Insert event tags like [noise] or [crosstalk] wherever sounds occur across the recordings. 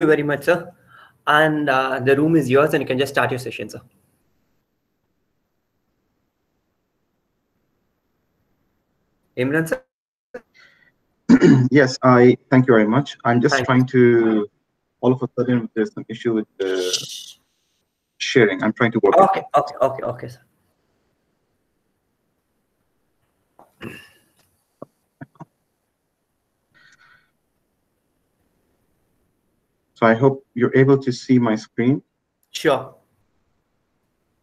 you very much, sir. And uh, the room is yours, and you can just start your session, sir. Imran, sir? [clears throat] yes, I thank you very much. I'm just trying to, all of a sudden, there's some issue with the sharing. I'm trying to work. Okay, okay, okay, okay, sir. So I hope you're able to see my screen. Sure.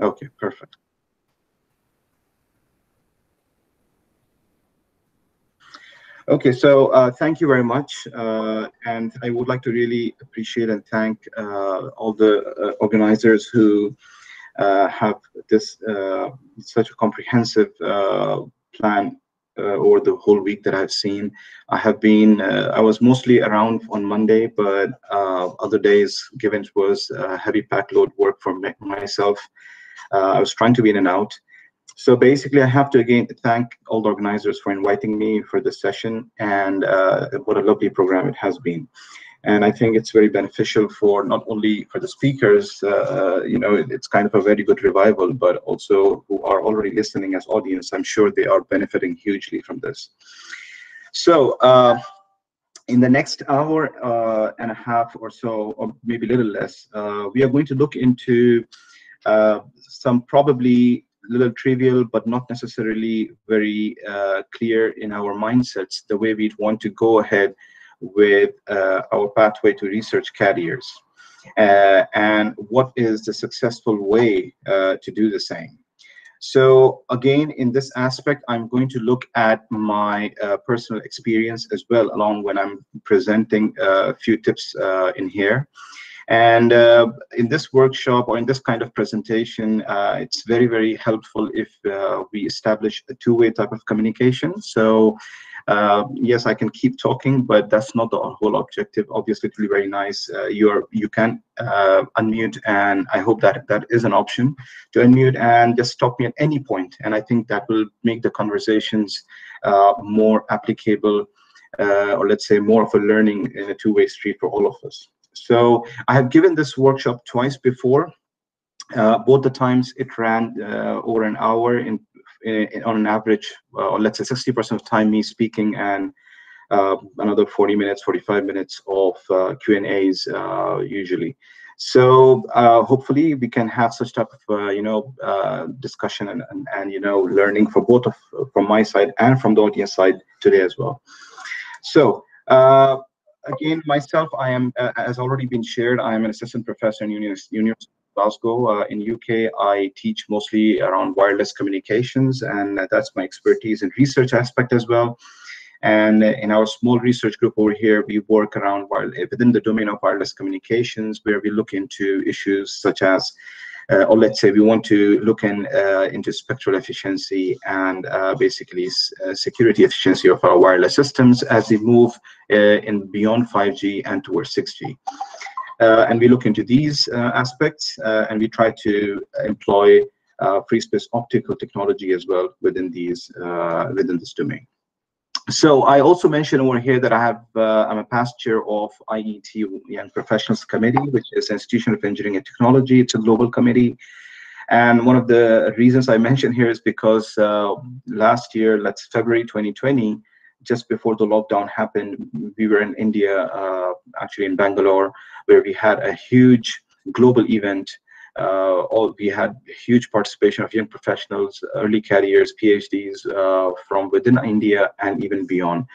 Okay, perfect. Okay, so uh, thank you very much. Uh, and I would like to really appreciate and thank uh, all the uh, organizers who uh, have this uh, such a comprehensive plan uh, over the whole week that I've seen. I have been, uh, I was mostly around on Monday, but uh, other days, given it was heavy pack load work for myself, I was trying to be in and out. So basically, I have to again thank all the organizers for inviting me for this session, and what a lovely program it has been and I think it's very beneficial for not only for the speakers, uh, you know, it's kind of a very good revival, but also who are already listening as audience. I'm sure they are benefiting hugely from this. So uh, in the next hour uh, and a half or so, or maybe a little less, uh, we are going to look into uh, some probably little trivial, but not necessarily very uh, clear in our mindsets, the way we'd want to go ahead with uh, our pathway to research careers uh, and what is the successful way uh, to do the same. So again, in this aspect, I'm going to look at my uh, personal experience as well, along when I'm presenting a few tips uh, in here. And uh, in this workshop or in this kind of presentation, it's very, very helpful if we establish a two-way type of communication. So uh, yes, I can keep talking, but that's not the whole objective. Obviously, it will be very nice. Uh, you're you can uh, unmute, and I hope that that is an option to unmute and just stop me at any point. And I think that will make the conversations more applicable, or let's say more of a learning in a two-way street for all of us. So I have given this workshop twice before. Uh, both the times it ran uh, over an hour in, in on an average, uh, let's say 60% of time me speaking and uh, another 40 minutes, 45 minutes of uh, Q&As uh, usually. So hopefully we can have such type of you know discussion and, and, and you know learning for both of from my side and from the audience side today as well. So again, myself, I am, uh, as already been shared, I am an assistant professor in University of Glasgow. Uh, in UK, I teach mostly around wireless communications, and that's my expertise in research aspect as well. And in our small research group over here, we work around within the domain of wireless communications, where we look into issues such as uh, or let's say we want to look in, uh, into spectral efficiency and uh, basically security efficiency of our wireless systems as they move in beyond 5G and towards 6G. Uh, and we look into these uh, aspects uh, and we try to employ free space optical technology as well within these within this domain. So I also mentioned over here that I have uh, I'm a past chair of IET Young Professionals Committee, which is Institution of Engineering and Technology. It's a global committee. And one of the reasons I mentioned here is because uh, last year, let's February 2020, just before the lockdown happened, we were in India, uh, actually in Bangalore, where we had a huge global event uh, all we had huge participation of young professionals, early careers, PhDs uh, from within India and even beyond.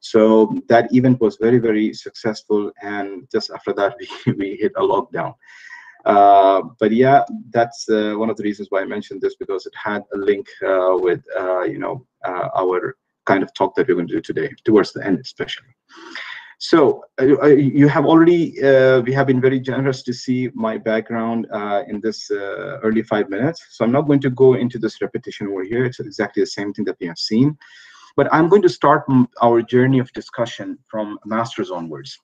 So that event was very, very successful. And just after that, [laughs] we, we hit a lockdown. Uh, but yeah, that's uh, one of the reasons why I mentioned this because it had a link uh, with, uh, you know, our kind of talk that we're going to do today, towards the end especially. So uh, you have already, uh, we have been very generous to see my background uh, in this uh, early five minutes. So I'm not going to go into this repetition over here. It's exactly the same thing that we have seen. But I'm going to start our journey of discussion from masters onwards.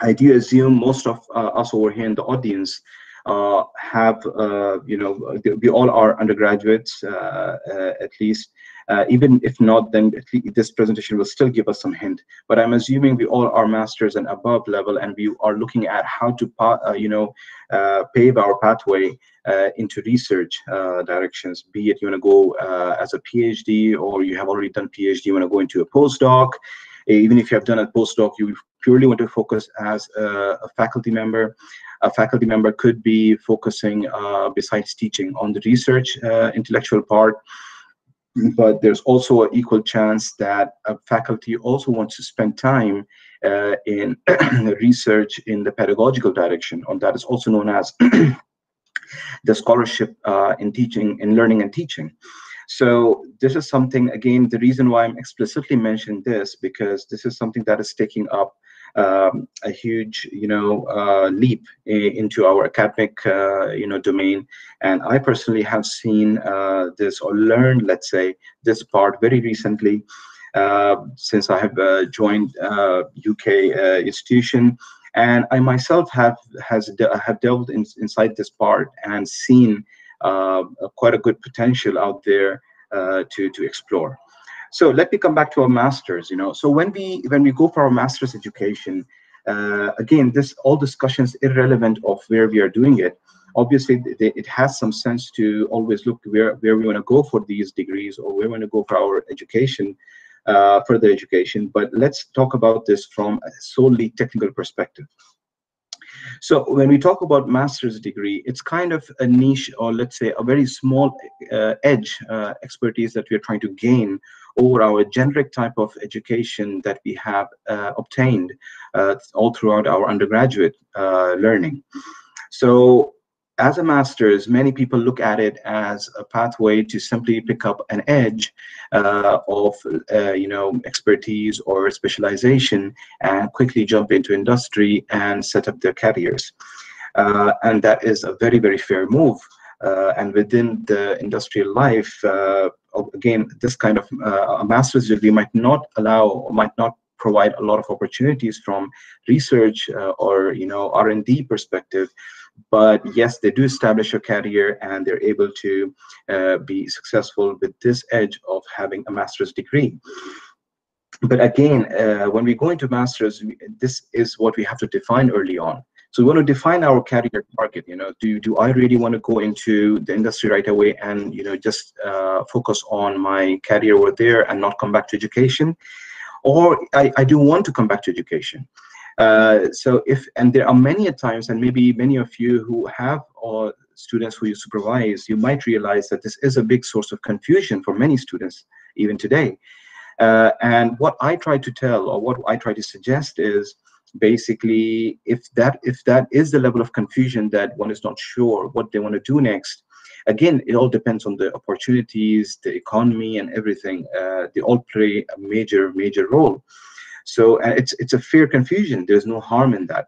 I do assume most of uh, us over here in the audience uh, have, you know, we all are undergraduates at least, Uh, even if not, then this presentation will still give us some hint. But I'm assuming we all are masters and above level, and we are looking at how to, uh, you know, uh, pave our pathway uh, into research uh, directions. Be it you want to go uh, as a PhD, or you have already done PhD, you want to go into a postdoc. Even if you have done a postdoc, you purely want to focus as a, a faculty member a faculty member could be focusing uh, besides teaching on the research uh, intellectual part but there's also an equal chance that a faculty also wants to spend time uh, in [clears throat] research in the pedagogical direction, and that is also known as [clears throat] the scholarship uh, in teaching, in learning and teaching. So this is something, again, the reason why I'm explicitly mentioning this, because this is something that is taking up um, a huge, you know, uh, leap into our academic, uh, you know, domain. And I personally have seen uh, this or learned, let's say, this part very recently uh, since I have uh, joined UK uh, institution. And I myself have has de have delved in, inside this part and seen quite a good potential out there to to explore. So let me come back to our masters. You know, so when we when we go for our master's education, uh, again, this all discussions irrelevant of where we are doing it. Obviously, it has some sense to always look where where we want to go for these degrees or where we want to go for our education, uh, further education. But let's talk about this from a solely technical perspective. So when we talk about master's degree, it's kind of a niche or let's say a very small uh, edge uh, expertise that we're trying to gain over our generic type of education that we have uh, obtained uh, all throughout our undergraduate uh, learning. So as a master's, many people look at it as a pathway to simply pick up an edge uh, of, uh, you know, expertise or specialization and quickly jump into industry and set up their careers. Uh, and that is a very, very fair move. Uh, and within the industrial life, uh, again, this kind of uh, a master's degree might not allow, might not provide a lot of opportunities from research or, you know, R&D perspective but yes they do establish a career and they're able to uh, be successful with this edge of having a master's degree. But again uh, when we go into masters this is what we have to define early on. So we want to define our career target you know do do i really want to go into the industry right away and you know just uh, focus on my career over there and not come back to education? Or I, I do want to come back to education uh, so if, and there are many times, and maybe many of you who have or students who you supervise, you might realize that this is a big source of confusion for many students, even today. Uh, and what I try to tell, or what I try to suggest is, basically, if that if that is the level of confusion that one is not sure what they want to do next, again, it all depends on the opportunities, the economy, and everything. Uh, they all play a major, major role. So it's it's a fair confusion. There's no harm in that.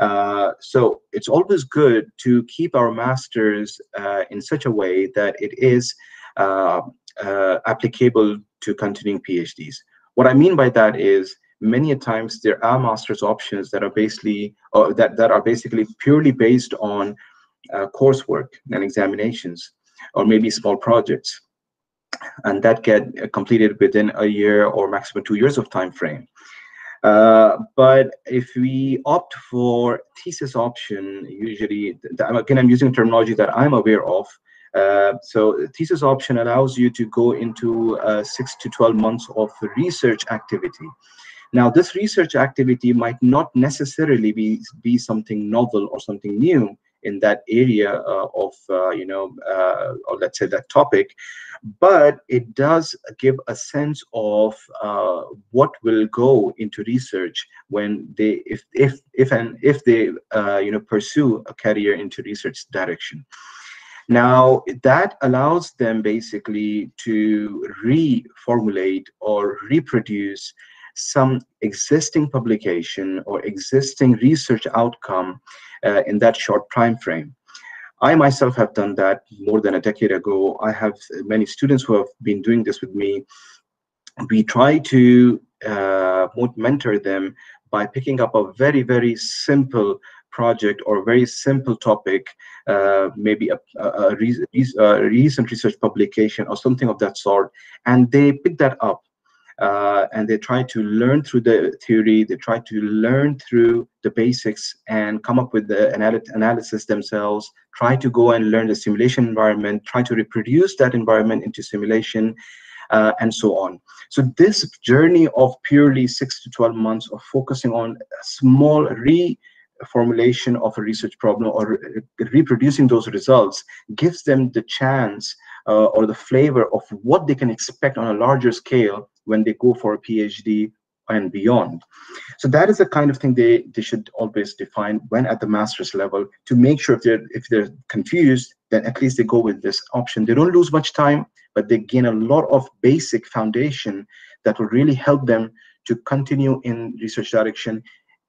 Uh, so it's always good to keep our masters uh, in such a way that it is uh, uh applicable to continuing PhDs. What I mean by that is many times there are master's options that are basically or that that are basically purely based on uh, coursework and examinations, or maybe small projects, and that get completed within a year or maximum two years of time frame. Uh, but if we opt for thesis option, usually, again, I'm using terminology that I'm aware of. Uh, so thesis option allows you to go into uh, six to 12 months of research activity. Now, this research activity might not necessarily be, be something novel or something new in that area uh, of, uh, you know, uh, or let's say that topic, but it does give a sense of what will go into research when they if if if and if they you know pursue a career into research direction. Now that allows them basically to reformulate or reproduce some existing publication or existing research outcome uh, in that short time frame I myself have done that more than a decade ago. I have many students who have been doing this with me. We try to uh, mentor them by picking up a very, very simple project or a very simple topic, uh, maybe a, a, a, re a, recent research publication or something of that sort, and they pick that up uh, and they try to learn through the theory, they try to learn through the basics and come up with the anal analysis themselves, try to go and learn the simulation environment, try to reproduce that environment into simulation, uh, and so on. So this journey of purely six to 12 months of focusing on a small reformulation of a research problem or re reproducing those results gives them the chance uh, or the flavor of what they can expect on a larger scale when they go for a PhD and beyond. So that is the kind of thing they, they should always define when at the master's level to make sure if they're if they're confused, then at least they go with this option. They don't lose much time, but they gain a lot of basic foundation that will really help them to continue in research direction,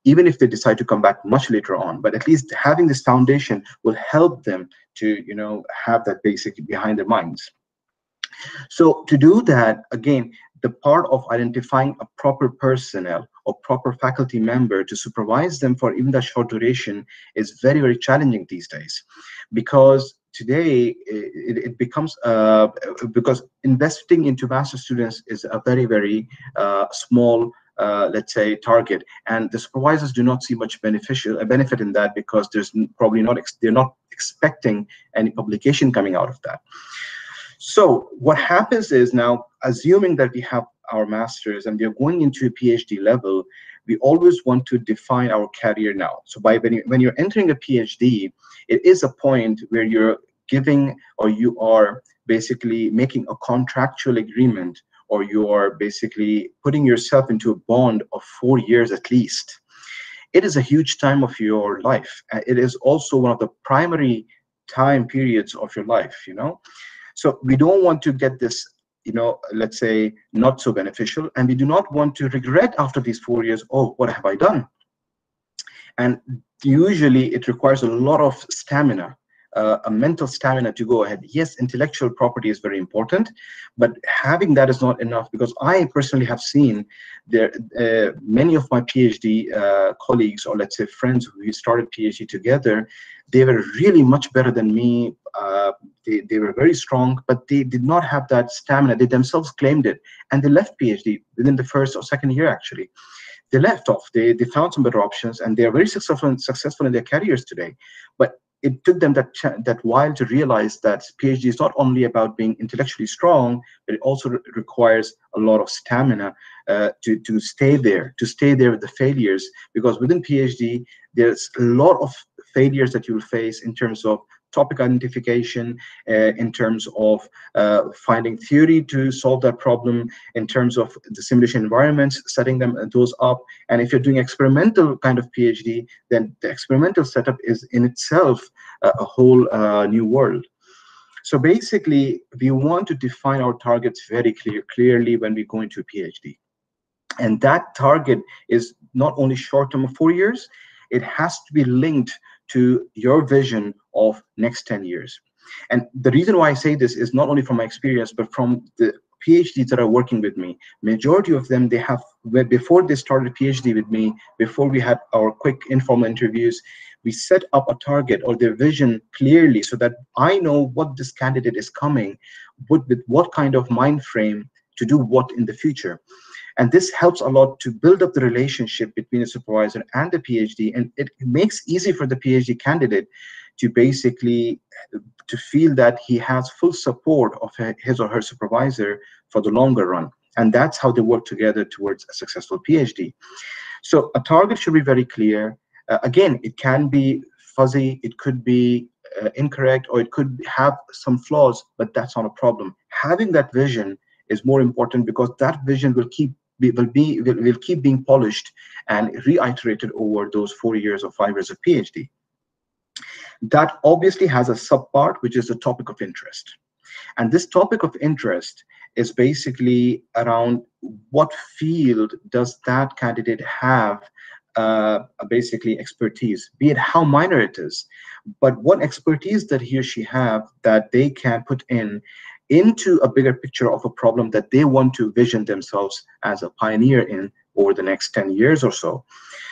even if they decide to come back much later on. But at least having this foundation will help them to you know have that basic behind their minds. So to do that, again, the part of identifying a proper personnel or proper faculty member to supervise them for even that short duration is very, very challenging these days. Because today it, it becomes uh, because investing into master students is a very, very uh, small uh, let's say target. And the supervisors do not see much beneficial benefit in that because there's probably not they're not expecting any publication coming out of that so what happens is now, assuming that we have our masters and we are going into a PhD level, we always want to define our career now. So by when, you, when you're entering a PhD, it is a point where you're giving or you are basically making a contractual agreement or you are basically putting yourself into a bond of four years at least. It is a huge time of your life. Uh, it is also one of the primary time periods of your life, you know. So we don't want to get this, you know, let's say not so beneficial. And we do not want to regret after these four years, oh, what have I done? And usually it requires a lot of stamina uh, a mental stamina to go ahead. Yes, intellectual property is very important, but having that is not enough because I personally have seen there uh, many of my PhD uh, colleagues or let's say friends who started PhD together, they were really much better than me. Uh, they, they were very strong, but they did not have that stamina. They themselves claimed it and they left PhD within the first or second year actually they left off. They, they found some better options and they are very successful, successful in their careers today. But it took them that that while to realize that PhD is not only about being intellectually strong, but it also re requires a lot of stamina uh, to to stay there, to stay there with the failures. Because within PhD, there's a lot of failures that you will face in terms of topic identification, uh, in terms of uh, finding theory to solve that problem, in terms of the simulation environments, setting them uh, those up. And if you're doing experimental kind of PhD, then the experimental setup is in itself a, a whole new world. So basically, we want to define our targets very clear, clearly when we go into PhD. And that target is not only short term of four years, it has to be linked to your vision of next 10 years. And the reason why I say this is not only from my experience, but from the PhDs that are working with me. Majority of them, they have, before they started PhD with me, before we had our quick informal interviews, we set up a target or their vision clearly so that I know what this candidate is coming with, with what kind of mind frame to do what in the future. And this helps a lot to build up the relationship between the supervisor and the PhD. And it makes easy for the PhD candidate to basically to feel that he has full support of his or her supervisor for the longer run. And that's how they work together towards a successful PhD. So a target should be very clear. Uh, again, it can be fuzzy, it could be uh, incorrect, or it could have some flaws, but that's not a problem. Having that vision is more important because that vision will keep will be will, will keep being polished and reiterated over those four years or five years of PhD. That obviously has a subpart, which is the topic of interest. And this topic of interest is basically around what field does that candidate have uh, basically expertise, be it how minor it is, but what expertise that he or she have that they can put in into a bigger picture of a problem that they want to vision themselves as a pioneer in over the next 10 years or so.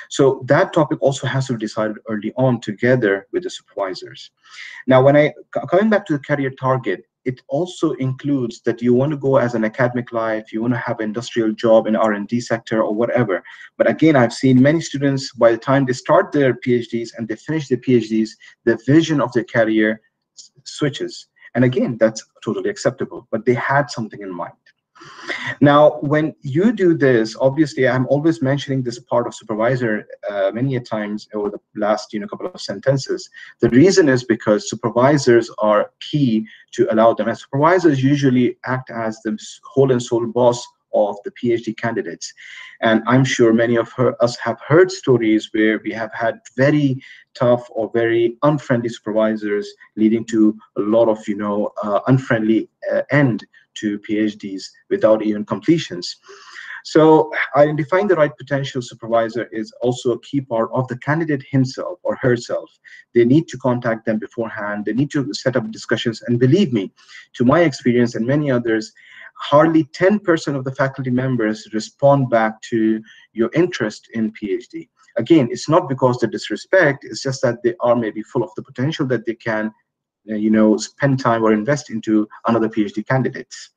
So that topic also has to be decided early on together with the supervisors. Now, when I coming back to the career target, it also includes that you want to go as an academic life, you want to have an industrial job in R&D sector or whatever. But again, I've seen many students by the time they start their PhDs and they finish their PhDs, the vision of their career switches. And again, that's totally acceptable, but they had something in mind. Now, when you do this, obviously, I'm always mentioning this part of supervisor uh, many a times over the last you know couple of sentences. The reason is because supervisors are key to allow them, and supervisors usually act as the whole and sole boss of the PhD candidates. And I'm sure many of her, us have heard stories where we have had very tough or very unfriendly supervisors leading to a lot of, you know, uh, unfriendly uh, end to PhDs without even completions. So identifying the right potential supervisor is also a key part of the candidate himself or herself. They need to contact them beforehand. They need to set up discussions. And believe me, to my experience and many others, hardly 10% of the faculty members respond back to your interest in PhD. Again, it's not because they disrespect, it's just that they are maybe full of the potential that they can uh, you know, spend time or invest into another PhD candidates.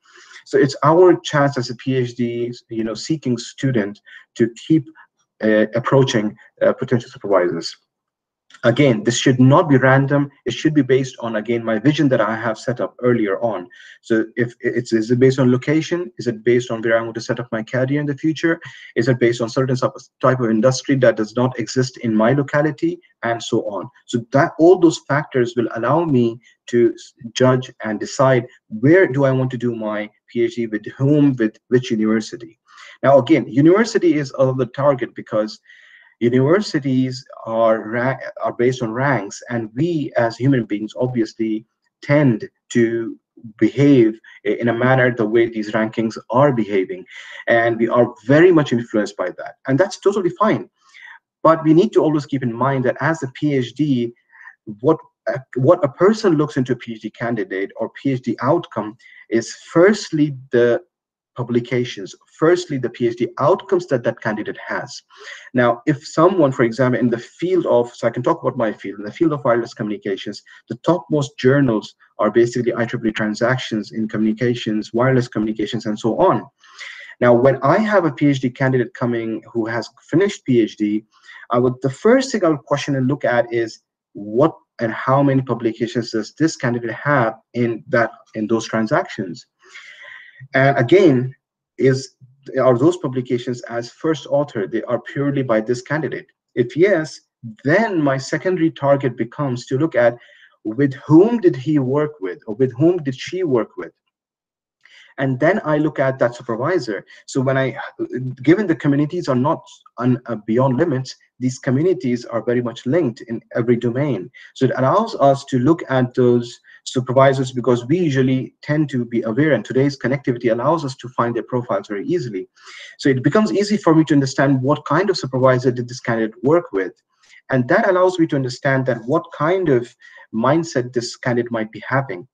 So it's our chance as a PhD, you know, seeking student to keep uh, approaching uh, potential supervisors again this should not be random. It should be based on again my vision that i have set up earlier on. So if it's is it based on location? Is it based on where i want to set up my career in the future? Is it based on certain type of industry that does not exist in my locality? And so on. So that all those factors will allow me to judge and decide where do i want to do my phd with whom with which university. Now again university is the target because universities are are based on ranks and we as human beings obviously tend to behave in a manner the way these rankings are behaving and we are very much influenced by that and that's totally fine. But we need to always keep in mind that as a phd what what a person looks into a phd candidate or phd outcome is firstly the publications. Firstly, the PhD outcomes that that candidate has. Now, if someone, for example, in the field of, so I can talk about my field, in the field of wireless communications, the topmost journals are basically IEEE transactions in communications, wireless communications, and so on. Now, when I have a PhD candidate coming who has finished PhD, I would the first thing I would question and look at is what and how many publications does this candidate have in that in those transactions and again, is are those publications as first author, they are purely by this candidate? If yes, then my secondary target becomes to look at with whom did he work with or with whom did she work with? and then I look at that supervisor. So when I, given the communities are not on, uh, beyond limits, these communities are very much linked in every domain. So it allows us to look at those supervisors because we usually tend to be aware and today's connectivity allows us to find their profiles very easily. So it becomes easy for me to understand what kind of supervisor did this candidate work with. And that allows me to understand that what kind of mindset this candidate might be having.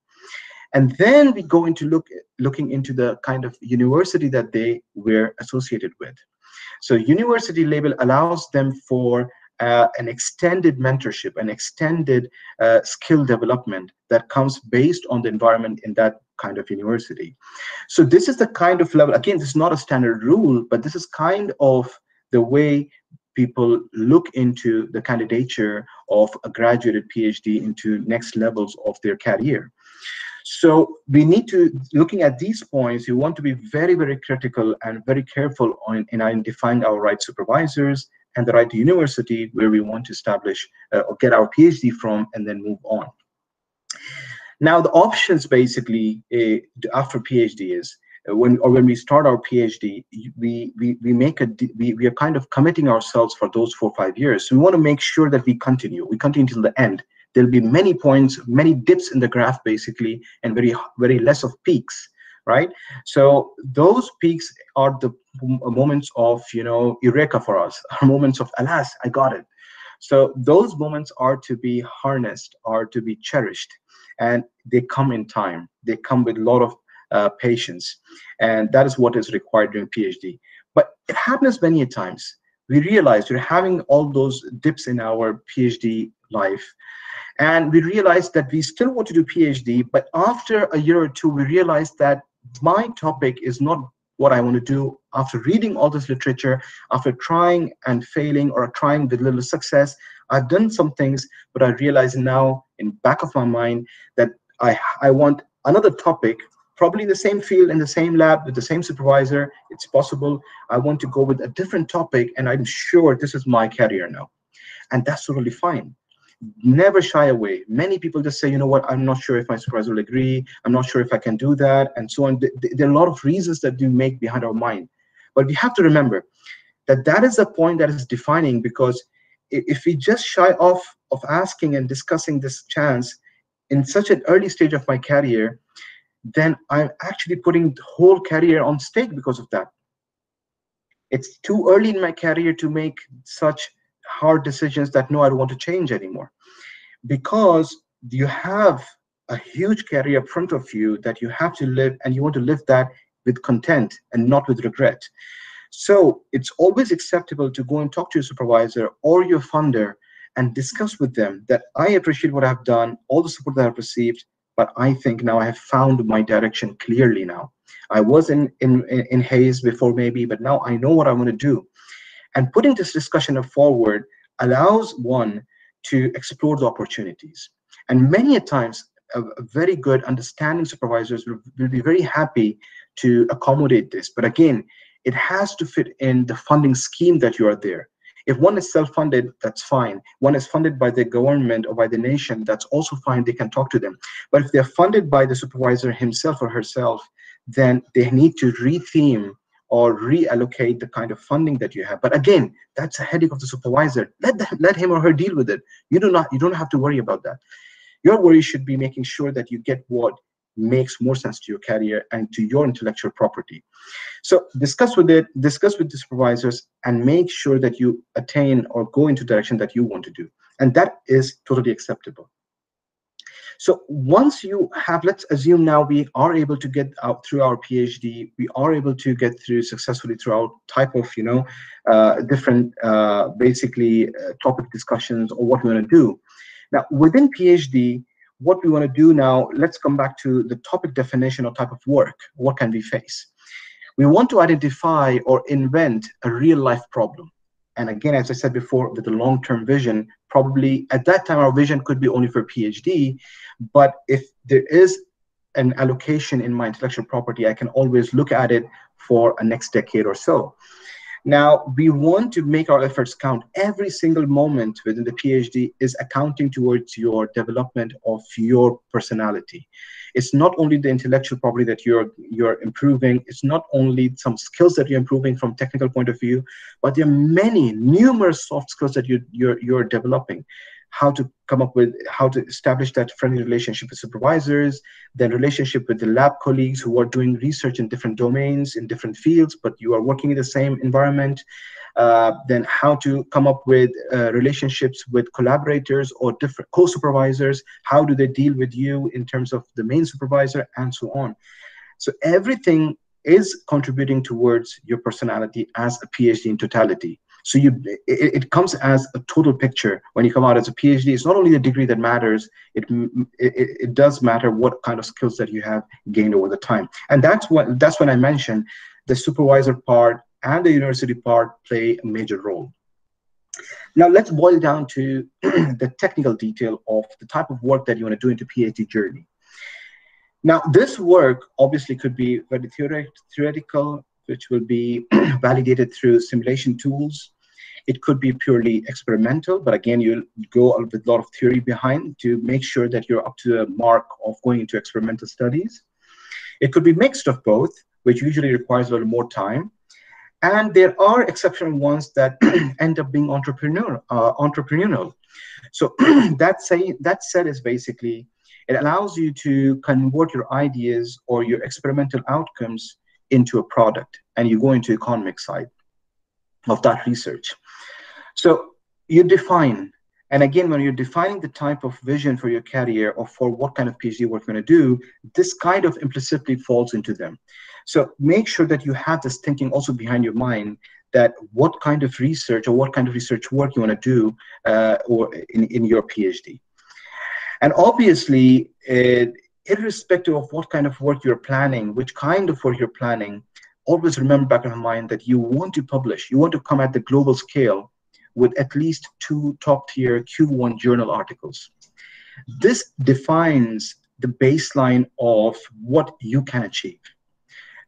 And then we go into look looking into the kind of university that they were associated with. So university label allows them for uh, an extended mentorship, an extended uh, skill development that comes based on the environment in that kind of university. So this is the kind of level, again, this is not a standard rule, but this is kind of the way people look into the candidature of a graduated PhD into next levels of their career. So we need to, looking at these points, you want to be very, very critical and very careful on, in identifying our right supervisors and the right university where we want to establish uh, or get our PhD from and then move on. Now the options basically uh, after PhD is uh, when or when we start our PhD, we we we make a we, we are kind of committing ourselves for those four five years. So we want to make sure that we continue. We continue till the end. There'll be many points, many dips in the graph basically, and very very less of peaks right? So those peaks are the moments of, you know, eureka for us, [laughs] are moments of, alas, I got it. So those moments are to be harnessed, are to be cherished, and they come in time. They come with a lot of uh, patience, and that is what is required during PhD. But it happens many times. We realize we're having all those dips in our PhD life. And we realized that we still want to do PhD, but after a year or two, we realized that my topic is not what I want to do after reading all this literature, after trying and failing or trying with little success. I've done some things, but I realize now in back of my mind that I, I want another topic, probably in the same field in the same lab with the same supervisor. It's possible. I want to go with a different topic, and I'm sure this is my career now. And that's totally fine never shy away. Many people just say, you know what, I'm not sure if my supervisor will agree. I'm not sure if I can do that, and so on. There are a lot of reasons that we make behind our mind. But we have to remember that that is the point that is defining because if we just shy off of asking and discussing this chance in such an early stage of my career, then I'm actually putting the whole career on stake because of that. It's too early in my career to make such hard decisions that no, I don't want to change anymore. Because you have a huge career in front of you that you have to live, and you want to live that with content and not with regret. So it's always acceptable to go and talk to your supervisor or your funder and discuss with them that I appreciate what I've done, all the support that I've received, but I think now I have found my direction clearly now. I was in, in, in haze before maybe, but now I know what I want to do. And putting this discussion forward allows one to explore the opportunities. And many a times, a, very good understanding supervisors will, will be very happy to accommodate this. But again, it has to fit in the funding scheme that you are there. If one is self-funded, that's fine. One is funded by the government or by the nation, that's also fine. They can talk to them. But if they're funded by the supervisor himself or herself, then they need to retheme or reallocate the kind of funding that you have. But again, that's a headache of the supervisor. Let them, let him or her deal with it. You do not you don't have to worry about that. Your worry should be making sure that you get what makes more sense to your career and to your intellectual property. So discuss with it, discuss with the supervisors, and make sure that you attain or go into direction that you want to do. And that is totally acceptable. So once you have, let's assume now we are able to get out through our PhD, we are able to get through successfully through our type of, you know, uh, different uh, basically uh, topic discussions or what we want to do. Now within PhD, what we want to do now, let's come back to the topic definition or type of work. What can we face? We want to identify or invent a real life problem. And again, as I said before, with the long-term vision, probably at that time our vision could be only for PhD. But if there is an allocation in my intellectual property, I can always look at it for a next decade or so. Now, we want to make our efforts count. Every single moment within the PhD is accounting towards your development of your personality. It's not only the intellectual property that you're you're improving, it's not only some skills that you're improving from technical point of view, but there are many, numerous soft skills that you, you're, you're developing how to come up with how to establish that friendly relationship with supervisors, then relationship with the lab colleagues who are doing research in different domains, in different fields, but you are working in the same environment. Uh, then how to come up with uh, relationships with collaborators or different co-supervisors. How do they deal with you in terms of the main supervisor and so on. So everything is contributing towards your personality as a PhD in totality. So you, it, it, comes as a total picture when you come out as a PhD. It's not only the degree that matters; it, it it does matter what kind of skills that you have gained over the time. And that's what that's when I mentioned the supervisor part and the university part play a major role. Now let's boil down to [clears throat] the technical detail of the type of work that you want to do into PhD journey. Now this work obviously could be very theoretical, which will be [clears throat] validated through simulation tools. It could be purely experimental, but again, you'll go with a lot of theory behind to make sure that you're up to the mark of going into experimental studies. It could be mixed of both, which usually requires a little more time. And there are exceptional ones that [clears throat] end up being entrepreneurial. Uh, entrepreneurial. So [clears throat] that say that said is basically it allows you to convert your ideas or your experimental outcomes into a product and you go into economic side of that research. So you define, and again, when you're defining the type of vision for your career or for what kind of PhD work you're going to do, this kind of implicitly falls into them. So make sure that you have this thinking also behind your mind that what kind of research or what kind of research work you want to do uh, or in, in your PhD. And obviously, it, irrespective of what kind of work you're planning, which kind of work you're planning, always remember back in mind that you want to publish, you want to come at the global scale with at least two top tier Q1 journal articles. This defines the baseline of what you can achieve.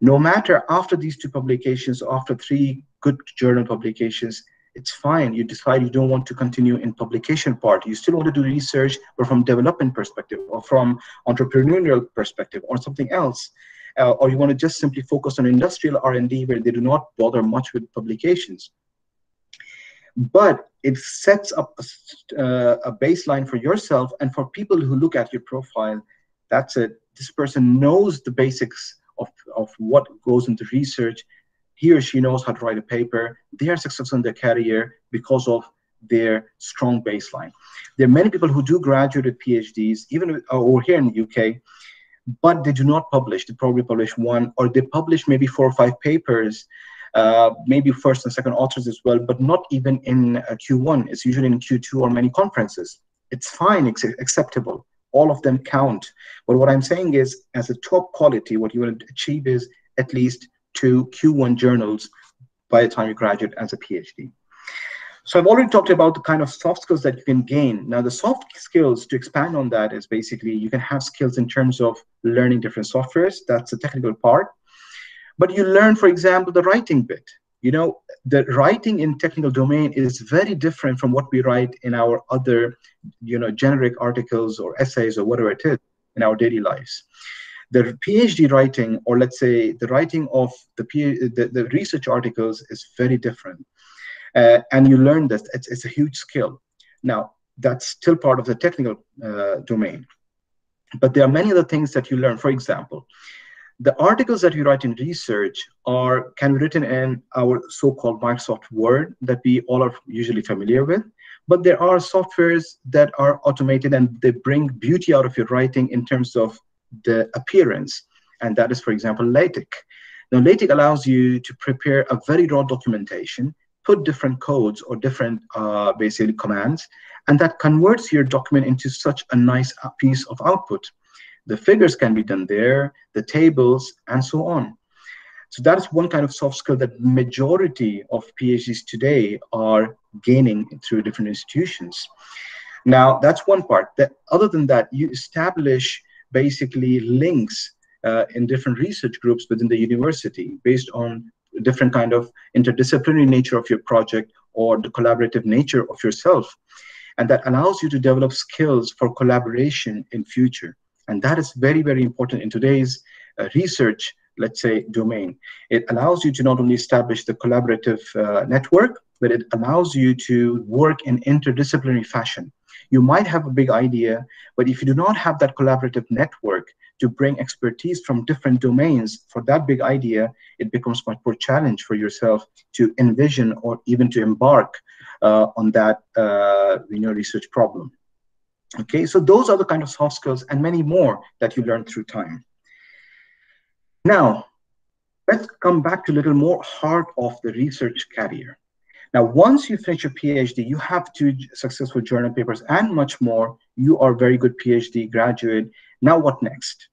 No matter after these two publications, after three good journal publications, it's fine. You decide you don't want to continue in publication part. You still want to do research, but from development perspective or from entrepreneurial perspective or something else. Uh, or you want to just simply focus on industrial R&D where they do not bother much with publications. But it sets up a, uh, a baseline for yourself and for people who look at your profile. That's it. This person knows the basics of, of what goes into research he or she knows how to write a paper. They are successful in their career because of their strong baseline. There are many people who do graduate with PhDs, even over here in the UK, but they do not publish. They probably publish one, or they publish maybe four or five papers, uh, maybe first and second authors as well, but not even in Q1. It's usually in Q2 or many conferences. It's fine, it's acceptable. All of them count. But what I'm saying is, as a top quality, what you to achieve is at least two Q1 journals by the time you graduate as a PhD. So I've already talked about the kind of soft skills that you can gain. Now the soft skills to expand on that is basically you can have skills in terms of learning different softwares. That's the technical part. But you learn, for example, the writing bit. You know, the writing in technical domain is very different from what we write in our other, you know, generic articles or essays or whatever it is in our daily lives the PhD writing, or let's say the writing of the, the, the research articles is very different. Uh, and you learn this, it's, it's a huge skill. Now, that's still part of the technical uh, domain. But there are many other things that you learn. For example, the articles that you write in research are can be written in our so-called Microsoft Word that we all are usually familiar with. But there are softwares that are automated and they bring beauty out of your writing in terms of the appearance. And that is, for example, LaTeX. Now, LaTeX allows you to prepare a very raw documentation, put different codes or different uh, basically commands, and that converts your document into such a nice uh, piece of output. The figures can be done there, the tables, and so on. So that's one kind of soft skill that majority of PhDs today are gaining through different institutions. Now, that's one part. That other than that, you establish basically links uh, in different research groups within the university based on different kind of interdisciplinary nature of your project or the collaborative nature of yourself and that allows you to develop skills for collaboration in future and that is very very important in today's uh, research let's say domain it allows you to not only establish the collaborative uh, network but it allows you to work in interdisciplinary fashion you might have a big idea, but if you do not have that collaborative network to bring expertise from different domains for that big idea, it becomes much more challenge for yourself to envision or even to embark uh, on that uh, you know, research problem. Okay, so those are the kind of soft skills and many more that you learn through time. Now, let's come back to a little more heart of the research career. Now, once you finish your PhD, you have two successful journal papers and much more. You are a very good PhD graduate. Now, what next?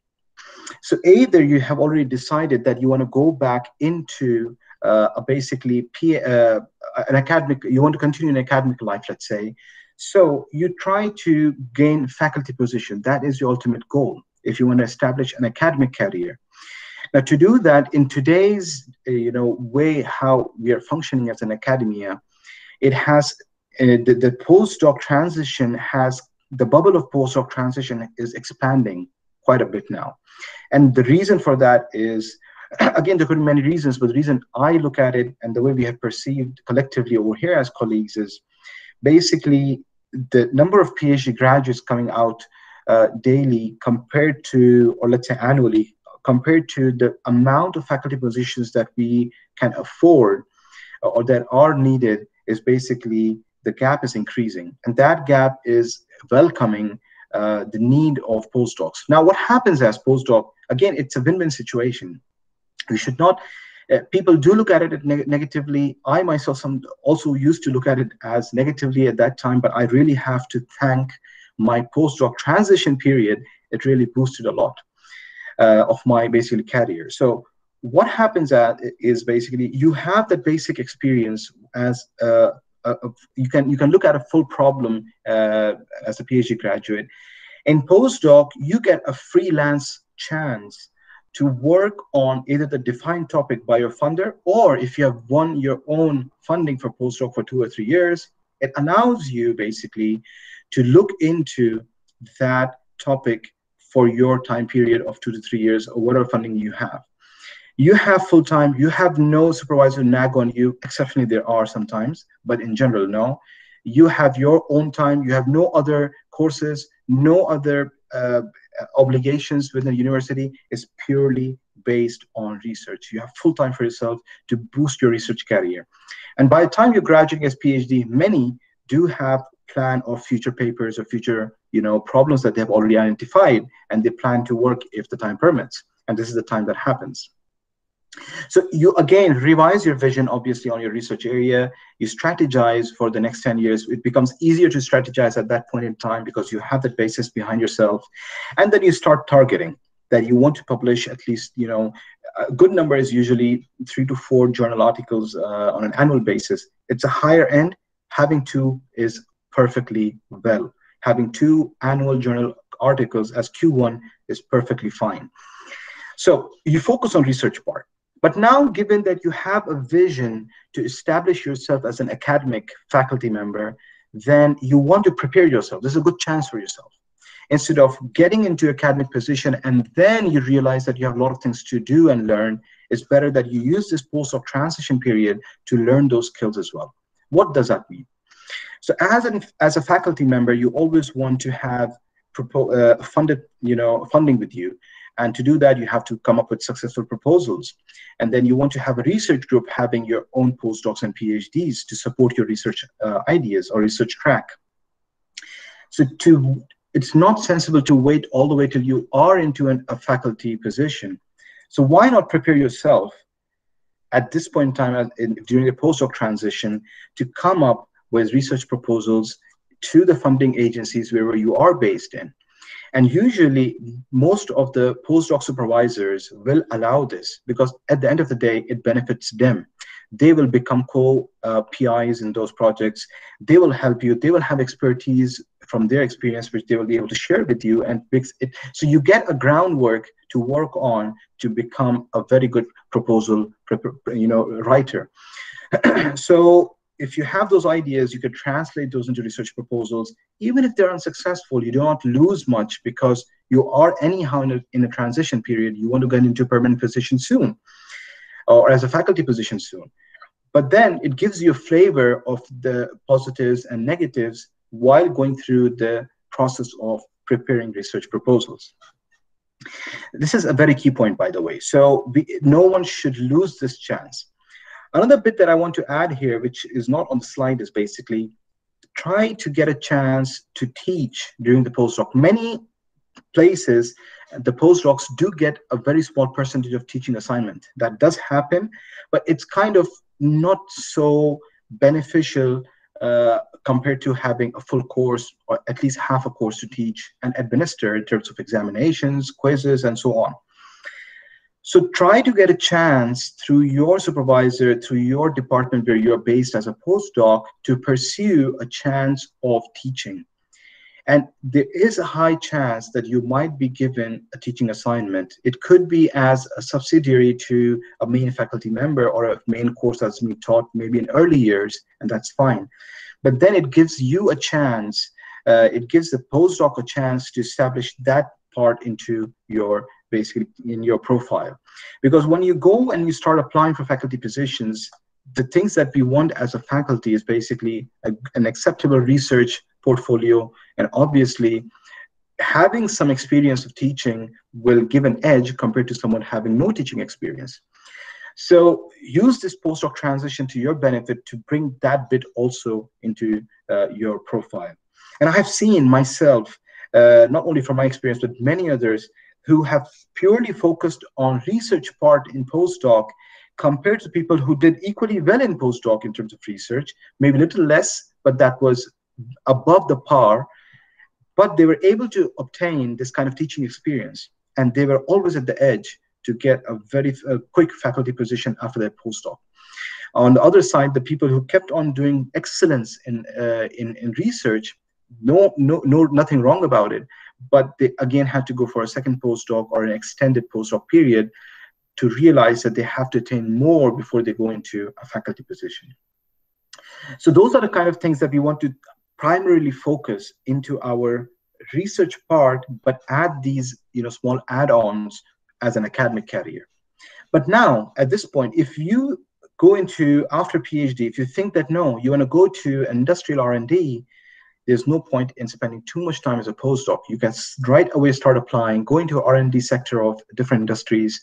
So either you have already decided that you want to go back into uh, a basically P, uh, an academic, you want to continue an academic life, let's say. So you try to gain faculty position. That is your ultimate goal if you want to establish an academic career. Now, to do that in today's uh, you know way how we are functioning as an academia, it has uh, the, the postdoc transition has the bubble of postdoc transition is expanding quite a bit now, and the reason for that is [clears throat] again there could be many reasons, but the reason I look at it and the way we have perceived collectively over here as colleagues is basically the number of PhD graduates coming out uh, daily compared to, or let's say annually, compared to the amount of faculty positions that we can afford or that are needed is basically the gap is increasing. And that gap is welcoming uh, the need of postdocs. Now what happens as postdoc? Again it's a win-win situation. We should not uh, people do look at it neg negatively. I myself some also used to look at it as negatively at that time, but I really have to thank my postdoc transition period. It really boosted a lot uh, of my basically career. So what happens at is basically you have that basic experience as uh, a, a, you can you can look at a full problem uh, as a PhD graduate. In postdoc, you get a freelance chance to work on either the defined topic by your funder, or if you have won your own funding for postdoc for two or three years, it allows you basically to look into that topic for your time period of two to three years or whatever funding you have. You have full time, you have no supervisor nag on you, exceptionally there are sometimes, but in general, no. You have your own time, you have no other courses, no other uh, obligations within the university is purely based on research. You have full time for yourself to boost your research career. And by the time you're graduating as PhD, many do have plan of future papers or future you know problems that they have already identified and they plan to work if the time permits and this is the time that happens so you again revise your vision obviously on your research area. You strategize for the next 10 years. It becomes easier to strategize at that point in time because you have that basis behind yourself. And then you start targeting that you want to publish at least, you know, a good number is usually three to four journal articles uh, on an annual basis. It's a higher end. Having two is perfectly well. Having two annual journal articles as Q1 is perfectly fine. So you focus on research part but now, given that you have a vision to establish yourself as an academic faculty member, then you want to prepare yourself. This is a good chance for yourself. Instead of getting into academic position and then you realize that you have a lot of things to do and learn, it's better that you use this post postdoc transition period to learn those skills as well. What does that mean? So as an as a faculty member, you always want to have uh, funded, you know, funding with you. And to do that, you have to come up with successful proposals. And then you want to have a research group having your own postdocs and PhDs to support your research uh, ideas or research track. So to it's not sensible to wait all the way till you are into an, a faculty position. So why not prepare yourself at this point in time in, during the postdoc transition to come up with research proposals to the funding agencies where you are based in. And usually, most of the postdoc supervisors will allow this because at the end of the day, it benefits them. They will become co uh, PIs in those projects. They will help you. They will have expertise from their experience, which they will be able to share with you and fix it. So you get a groundwork to work on to become a very good proposal, you know, writer. [clears throat] so if you have those ideas, you could translate those into research proposals. Even if they're unsuccessful, you do not lose much because you are anyhow in a, in a transition period. You want to get into a permanent position soon or as a faculty position soon. But then it gives you a flavor of the positives and negatives while going through the process of preparing research proposals. This is a very key point, by the way. So no one should lose this chance. Another bit that I want to add here, which is not on the slide, is basically try to get a chance to teach during the postdoc. Many places, the postdocs do get a very small percentage of teaching assignment. That does happen, but it's kind of not so beneficial uh, compared to having a full course or at least half a course to teach and administer in terms of examinations, quizzes, and so on. So try to get a chance through your supervisor, through your department where you're based as a postdoc, to pursue a chance of teaching. And there is a high chance that you might be given a teaching assignment. It could be as a subsidiary to a main faculty member or a main course that's being taught maybe in early years, and that's fine. But then it gives you a chance, uh, it gives the postdoc a chance to establish that part into your basically in your profile. Because when you go and you start applying for faculty positions, the things that we want as a faculty is basically a, an acceptable research portfolio and obviously having some experience of teaching will give an edge compared to someone having no teaching experience. So use this postdoc transition to your benefit to bring that bit also into uh, your profile. And I have seen myself, uh, not only from my experience, but many others, who have purely focused on research part in postdoc compared to people who did equally well in postdoc in terms of research, maybe a little less, but that was above the par. But they were able to obtain this kind of teaching experience, and they were always at the edge to get a very a quick faculty position after their postdoc. On the other side, the people who kept on doing excellence in uh, in, in research, no, no, no, nothing wrong about it, but they again had to go for a second postdoc or an extended postdoc period to realize that they have to attain more before they go into a faculty position. So those are the kind of things that we want to primarily focus into our research part, but add these you know small add-ons as an academic career. But now, at this point, if you go into after PhD, if you think that no, you want to go to industrial R&D, there's no point in spending too much time as a postdoc. You can right away start applying, go into R&D sector of different industries,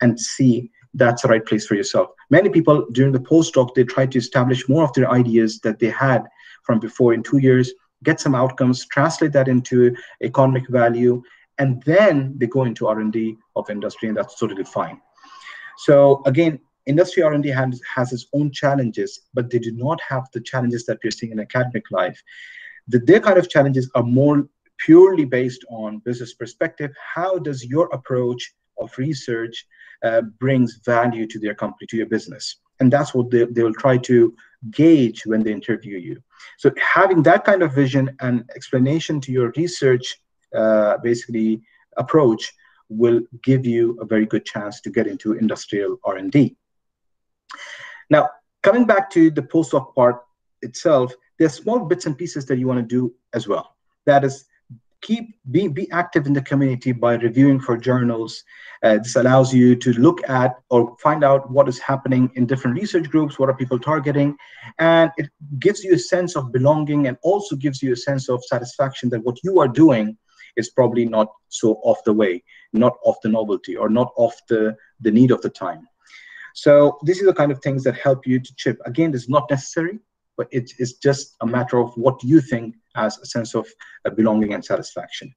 and see that's the right place for yourself. Many people during the postdoc, they try to establish more of their ideas that they had from before in two years, get some outcomes, translate that into economic value, and then they go into R&D of industry, and that's totally fine. So again, industry R&D has, has its own challenges, but they do not have the challenges that we're seeing in academic life. The, their kind of challenges are more purely based on business perspective. How does your approach of research uh, brings value to their company, to your business? And that's what they, they will try to gauge when they interview you. So having that kind of vision and explanation to your research uh, basically approach will give you a very good chance to get into industrial R&D. Now, coming back to the postdoc part itself, there are small bits and pieces that you want to do as well. That is, keep be, be active in the community by reviewing for journals. Uh, this allows you to look at or find out what is happening in different research groups, what are people targeting, and it gives you a sense of belonging and also gives you a sense of satisfaction that what you are doing is probably not so off the way, not off the novelty, or not off the, the need of the time. So this is the kind of things that help you to chip. Again, is not necessary, but it is just a matter of what you think as a sense of uh, belonging and satisfaction.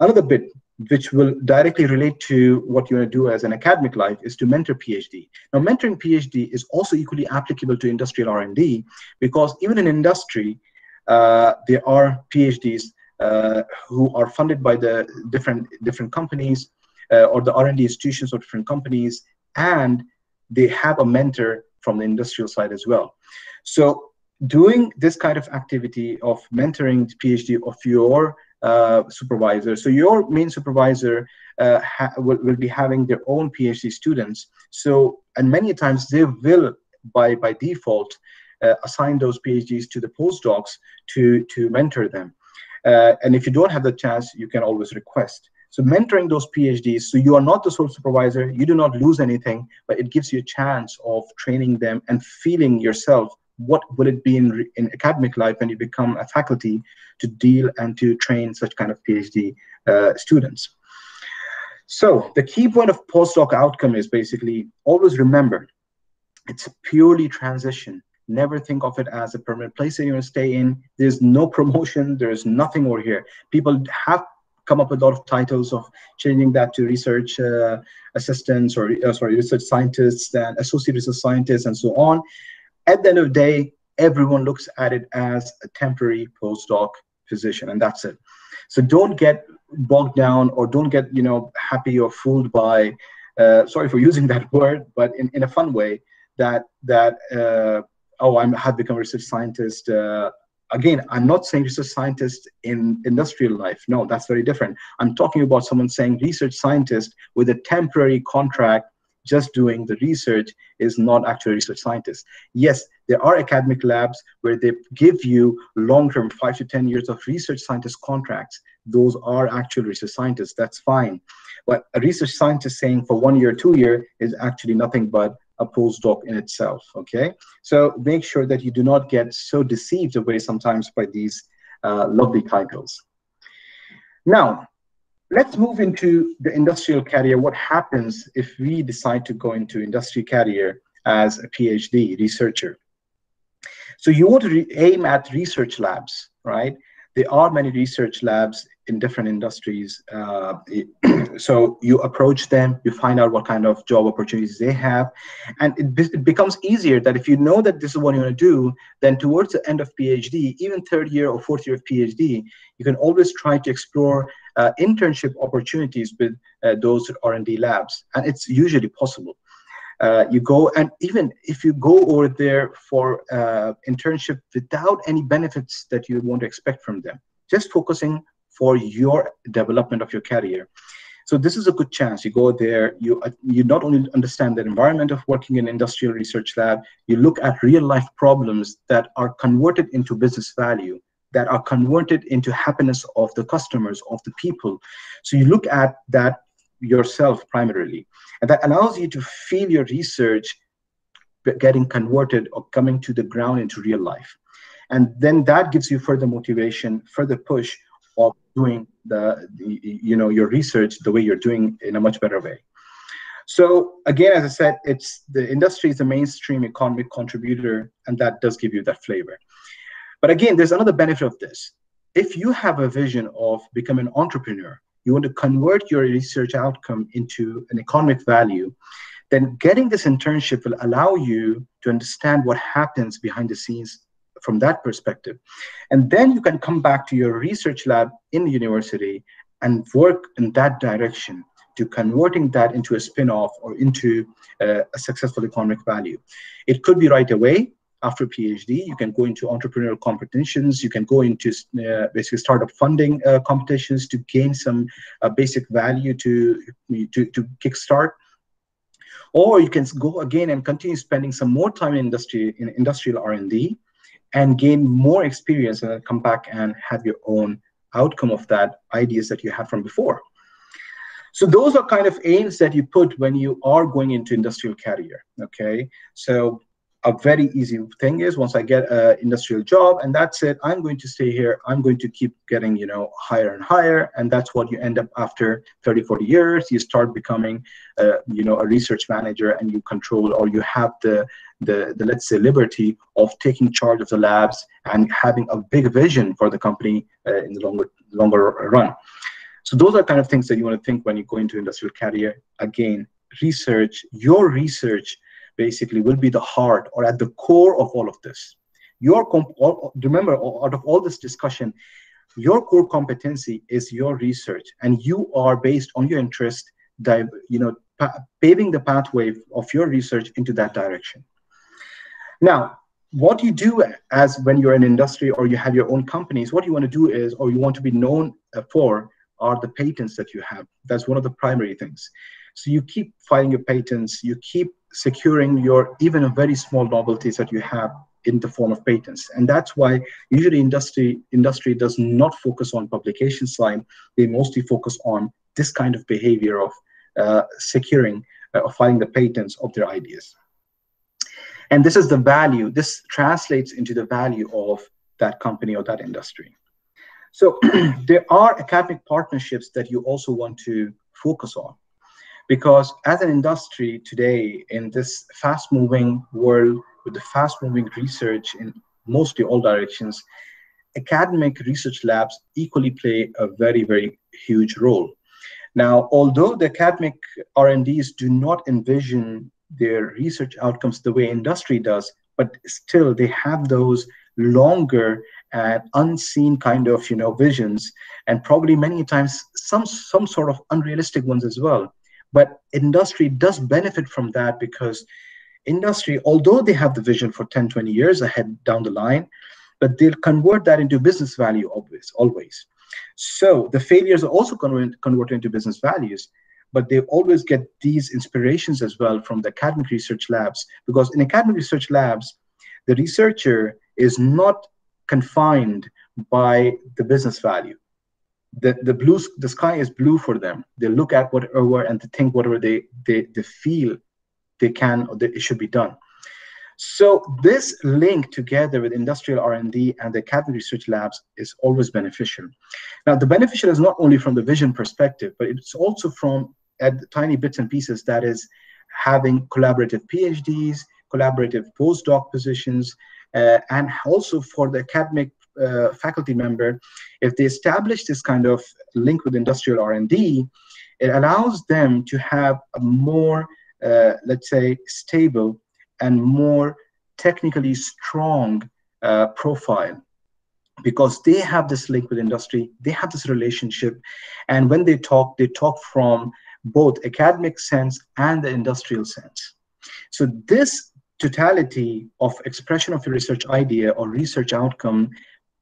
Another bit which will directly relate to what you want to do as an academic life is to mentor PhD. Now, mentoring PhD is also equally applicable to industrial R&D because even in industry, uh, there are PhDs uh, who are funded by the different different companies uh, or the R&D institutions of different companies, and they have a mentor from the industrial side as well. So doing this kind of activity of mentoring the PhD of your uh, supervisor. So your main supervisor uh, will, will be having their own PhD students. So, and many times they will, by, by default, uh, assign those PhDs to the postdocs to, to mentor them. Uh, and if you don't have the chance, you can always request. So mentoring those PhDs, so you are not the sole supervisor, you do not lose anything, but it gives you a chance of training them and feeling yourself what will it be in, in academic life when you become a faculty to deal and to train such kind of PhD uh, students. So the key point of postdoc outcome is basically always remember, it's purely transition never think of it as a permanent place that you're to stay in. There's no [laughs] promotion. There's nothing over here. People have come up with a lot of titles of changing that to research uh, assistants or uh, sorry, research scientists and associate research scientists and so on. At the end of the day, everyone looks at it as a temporary postdoc position, and that's it. So don't get bogged down or don't get you know happy or fooled by. Uh, sorry for using [laughs] that word, but in, in a fun way that that uh, oh, I'm have become a research scientist. Uh, again, I'm not saying research scientist in industrial life. No, that's very different. I'm talking about someone saying research scientist with a temporary contract just doing the research is not actually research scientist. Yes, there are academic labs where they give you long-term, five to 10 years of research scientist contracts. Those are actual research scientists, that's fine. But a research scientist saying for one year, two year is actually nothing but a postdoc in itself, okay? So make sure that you do not get so deceived away sometimes by these uh, lovely titles. Now, let's move into the industrial career. What happens if we decide to go into industry career as a PhD researcher? So you want to aim at research labs, right? There are many research labs in different industries. Uh, [clears throat] so you approach them, you find out what kind of job opportunities they have, and it, be- it becomes easier that if you know that this is what you want to do, then towards the end of PhD, even third year or fourth year of PhD, you can always try to explore uh, internship opportunities with uh, those R&D labs, and it's usually possible. Uh, you go and even if you go over there for uh, internship without any benefits that you want to expect from them just focusing for your development of your career so this is a good chance you go there you uh, you not only understand the environment of working in industrial research lab you look at real life problems that are converted into business value that are converted into happiness of the customers of the people so you look at that yourself primarily. And that allows you to feel your research getting converted or coming to the ground into real life. And then that gives you further motivation, further push of doing the, the you know your research the way you're doing in a much better way. So again, as I said, it's the industry is the mainstream economic contributor, and that does give you that flavor. But again, there's another benefit of this. If you have a vision of becoming an entrepreneur, you want to convert your research outcome into an economic value, then getting this internship will allow you to understand what happens behind the scenes from that perspective. And then you can come back to your research lab in the university and work in that direction to converting that into a spin-off or into uh, a successful economic value. It could be right away, after PhD. You can go into entrepreneurial competitions. You can go into uh, basically startup funding uh, competitions to gain some uh, basic value to, to, to kickstart. Or you can go again and continue spending some more time in industry in industrial R&D and gain more experience and come back and have your own outcome of that ideas that you had from before. So those are kind of aims that you put when you are going into industrial career. Okay, so a very easy thing is once I get an industrial job and that's it, I'm going to stay here. I'm going to keep getting, you know, higher and higher. And that's what you end up after 30, 40 years. You start becoming, uh, you know, a research manager and you control or you have the, the, the, let's say, liberty of taking charge of the labs and having a big vision for the company uh, in the longer, longer run. So those are kind of things that you want to think when you go into industrial career. Again, research, your research basically will be the heart or at the core of all of this. Your remember, out of all this discussion, your core competency is your research, and you are based on your interest, you know, pa- paving the pathway of your research into that direction. Now, what you do as when you're in industry or you have your own companies, what you want to do is, or you want to be known uh, for, are the patents that you have. That's one of the primary things. So you keep filing your patents, you keep securing your even a very small novelties that you have in the form of patents. And that's why usually industry industry does not focus on publication side. They mostly focus on this kind of behavior of uh, securing uh, or filing the patents of their ideas. And this is the value, this translates into the value of that company or that industry. So [clears throat] there are academic partnerships that you also want to focus on because as an industry today in this fast moving world with the fast moving research in mostly all directions academic research labs equally play a very very huge role. Now although the academic r&ds do not envision their research outcomes the way industry does but still they have those longer and unseen kind of you know visions and probably many times some some sort of unrealistic ones as well but industry does benefit from that because industry, although they have the vision for 10, 20 years ahead down the line, but they'll convert that into business value always, always. So the failures are also convert, converted into business values, but they always get these inspirations as well from the academic research labs, because in academic research labs, the researcher is not confined by the business value the, the blue the sky is blue for them. They look at whatever and they think whatever they they, they feel they can or it should be done. So this link together with industrial r&d and the academic research labs is always beneficial. Now the beneficial is not only from the vision perspective but it's also from at tiny bits and pieces that is having collaborative phds collaborative postdoc positions uh, and also for the academic uh, faculty member, if they establish this kind of link with industrial R&D, it allows them to have a more, uh, let's say, stable and more technically strong uh, profile because they have this link with industry, they have this relationship, and when they talk, they talk from both academic sense and the industrial sense. So this totality of expression of a research idea or research outcome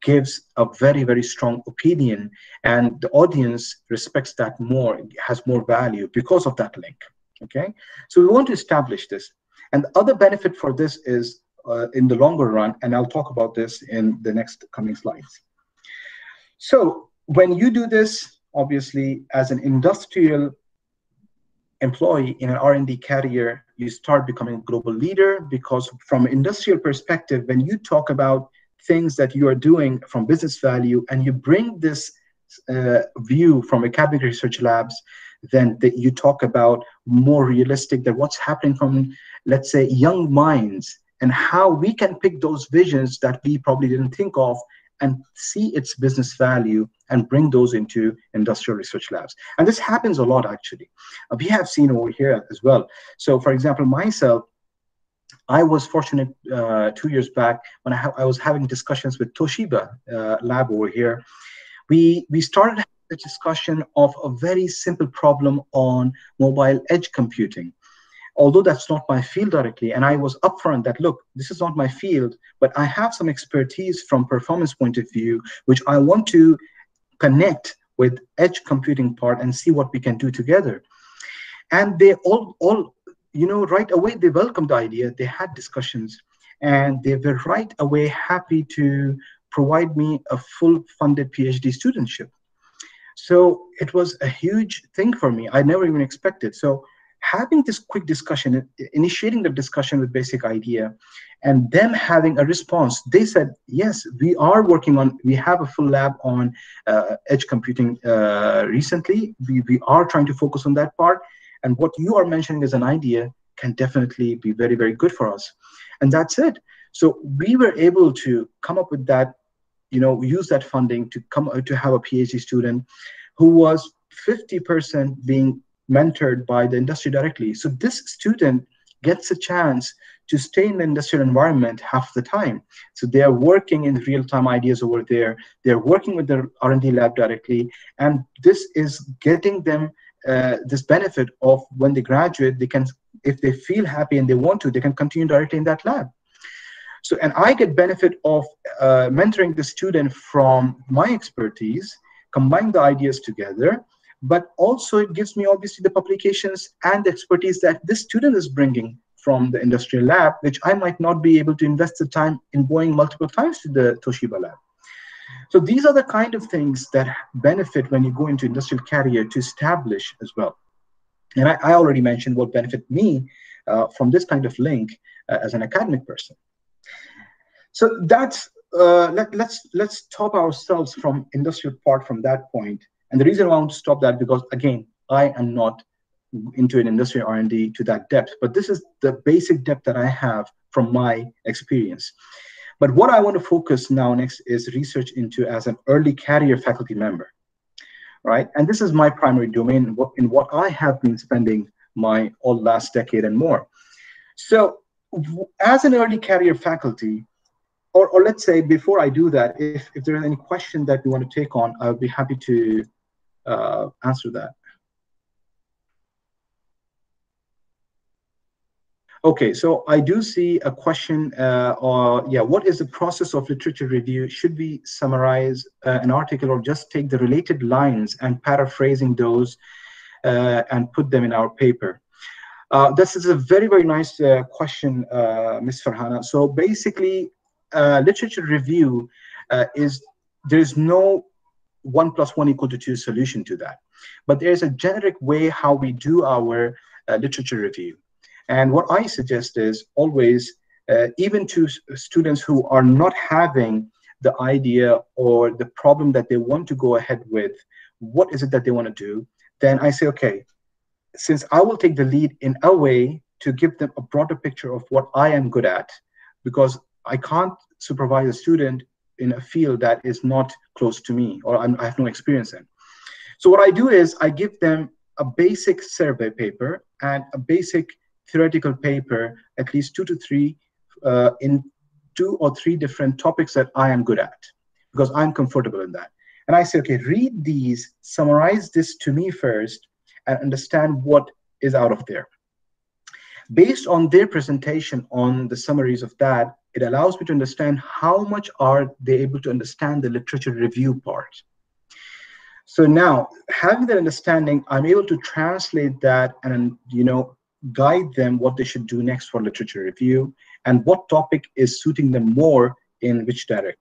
gives a very very strong opinion and the audience respects that more has more value because of that link okay? So we want to establish this. And the other benefit for this is uh, in the longer run and i'll talk about this in the next coming slides. So when you do this obviously as an industrial employee in an r&d career you start becoming a global leader because from industrial perspective when you talk about things that you are doing from business value and you bring this uh, view from academic research labs then that you talk about more realistic that what's happening from let's say young minds and how we can pick those visions that we probably didn't think of and see its business value and bring those into industrial research labs. And this happens a lot, actually. Uh, we have seen over here as well. So, for example, myself, I was fortunate uh, two years back when I, I, was having discussions with Toshiba uh, lab over here. We, we started a discussion of a very simple problem on mobile edge computing although that's not my field directly and i was upfront that look this is not my field but i have some expertise from performance point of view which i want to connect with edge computing part and see what we can do together and they all all you know right away they welcomed the idea they had discussions and they were right away happy to provide me a full funded phd studentship so it was a huge thing for me i never even expected so having this quick discussion, initiating the discussion with basic idea, and them having a response. They said, yes, we are working on, we have a full lab on uh, edge computing uh, recently. We, we are trying to focus on that part. And what you are mentioning as an idea can definitely be very, very good for us. And that's it. So we were able to come up with that, you know, use that funding to come uh, to have a PhD student who was 50% being mentored by the industry directly. So this student gets a chance to stay in the industrial environment half the time. So they are working in real-time ideas over there. They're working with their R&D lab directly, and this is getting them uh, this benefit of when they graduate, they can, if they feel happy and they want to, they can continue directly in that lab. So, and I get benefit of uh, mentoring the student from my expertise, combine the ideas together, but also it gives me obviously the publications and the expertise that this student is bringing from the industrial lab, which I might not be able to invest the time in going multiple times to the Toshiba lab. So these are the kind of things that benefit when you go into industrial career to establish as well. And I, I already mentioned what benefit me uh, from this kind of link uh, as an academic person. So that's uh, let, let's let's stop ourselves from industrial part from that point. and the reason I want to stop that because again, I am not into an industry R&D to that depth, but this is the basic depth that I have from my experience. But what I want to focus now next is research into as an early career faculty member, right? And this is my primary domain in what I have been spending my all last decade and more. So as an early career faculty, or, or let's say before I do that, if, if there is any question that you want to take on, I'll be happy to uh, answer that. Okay, so I do see a question, uh, or yeah, what is the process of literature review? Should we summarize uh, an article or just take the related lines and paraphrasing those uh, and put them in our paper? Uh, this is a very, very nice uh, question, uh, Ms. Farhana. So basically, literature review is, there's no one plus one equal to two solution to that. But there's a generic way how we do our uh, literature review. And what I suggest is always, uh, even to students who are not having the idea or the problem that they want to go ahead with, what is it that they want to do? Then I say, okay, since I will take the lead in a way to give them a broader picture of what I am good at, because I can't supervise a student in a field that is not close to me or I'm, i have no experience in. So what I do is I give them a basic survey paper and a basic theoretical paper, at least two to three uh, in two or three different topics that I am good at because I'm comfortable in that. And I say, okay, read these, summarize this to me first, and understand what is out of there. Based on their presentation on the summaries of that, it allows me to understand how much are they able to understand the literature review part. So now, having that understanding, I'm able to translate that and you know guide them what they should do next for literature review and what topic is suiting them more in which direction.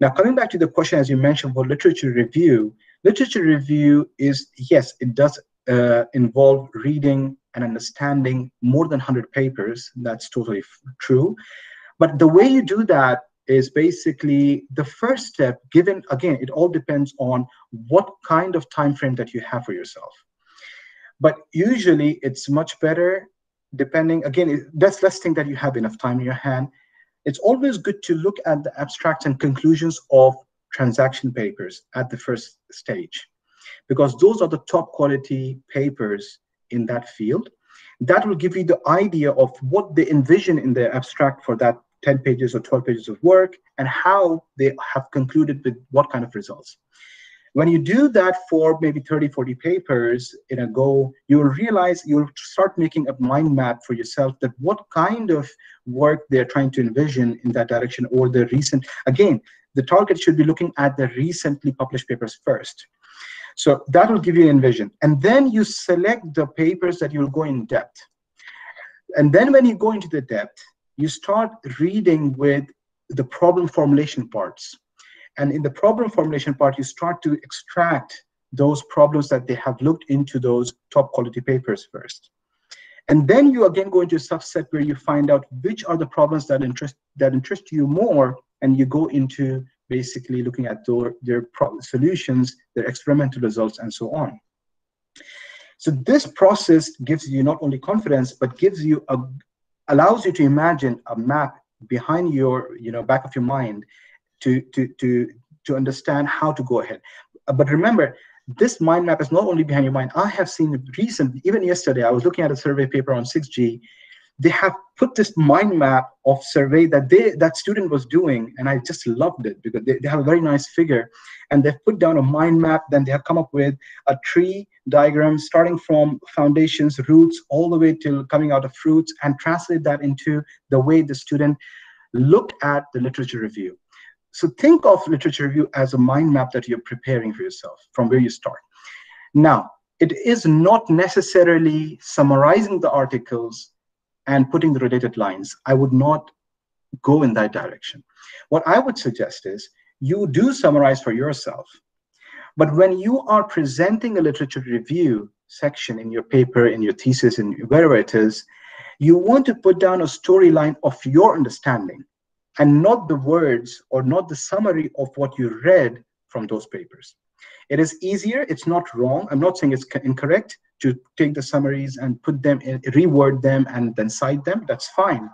Now, coming back to the question, as you mentioned, for literature review, literature review is, yes, it does uh, involve reading and understanding more than 100 papers. That's totally true. But the way you do that is basically the first step, given, again, it all depends on what kind of time frame that you have for yourself. But usually it's much better depending, again, that's let's that you have enough time in your hand. It's always good to look at the abstracts and conclusions of transaction papers at the first stage, because those are the top quality papers in that field. That will give you the idea of what they envision in the abstract for that 10 pages or 12 pages of work and how they have concluded with what kind of results. When you do that for maybe 30, 40 papers in a go, you'll realize you'll start making a mind map for yourself that what kind of work they're trying to envision in that direction or the recent, again, the target should be looking at the recently published papers first. So that will give you an vision. And then you select the papers that you'll go in depth. And then when you go into the depth, you start reading with the problem formulation parts. And in the problem formulation part, you start to extract those problems that they have looked into those top quality papers first. And then you again go into a subset where you find out which are the problems that interest that interest you more, and you go into basically looking at their, their solutions, their experimental results, and so on. So this process gives you not only confidence, but gives you a allows you to imagine a map behind your, you know, back of your mind to to to to understand how to go ahead. Uh, but remember, this mind map is not only behind your mind. I have seen recent, even yesterday, I was looking at a survey paper on 6G they have put this mind map of survey that they that student was doing and i just loved it because they, they have a very nice figure and they've put down a mind map then they have come up with a tree diagram starting from foundations roots all the way till coming out of fruits and translate that into the way the student looked at the literature review so think of literature review as a mind map that you're preparing for yourself from where you start now it is not necessarily summarizing the articles and putting the related lines. I would not go in that direction. What I would suggest is you do summarize for yourself. But when you are presenting a literature review section in your paper, in your thesis, in wherever it is, you want to put down a storyline of your understanding and not the words or not the summary of what you read from those papers. It is easier, it's not wrong. I'm not saying it's incorrect, to take the summaries and put them in, reword them and then cite them, that's fine.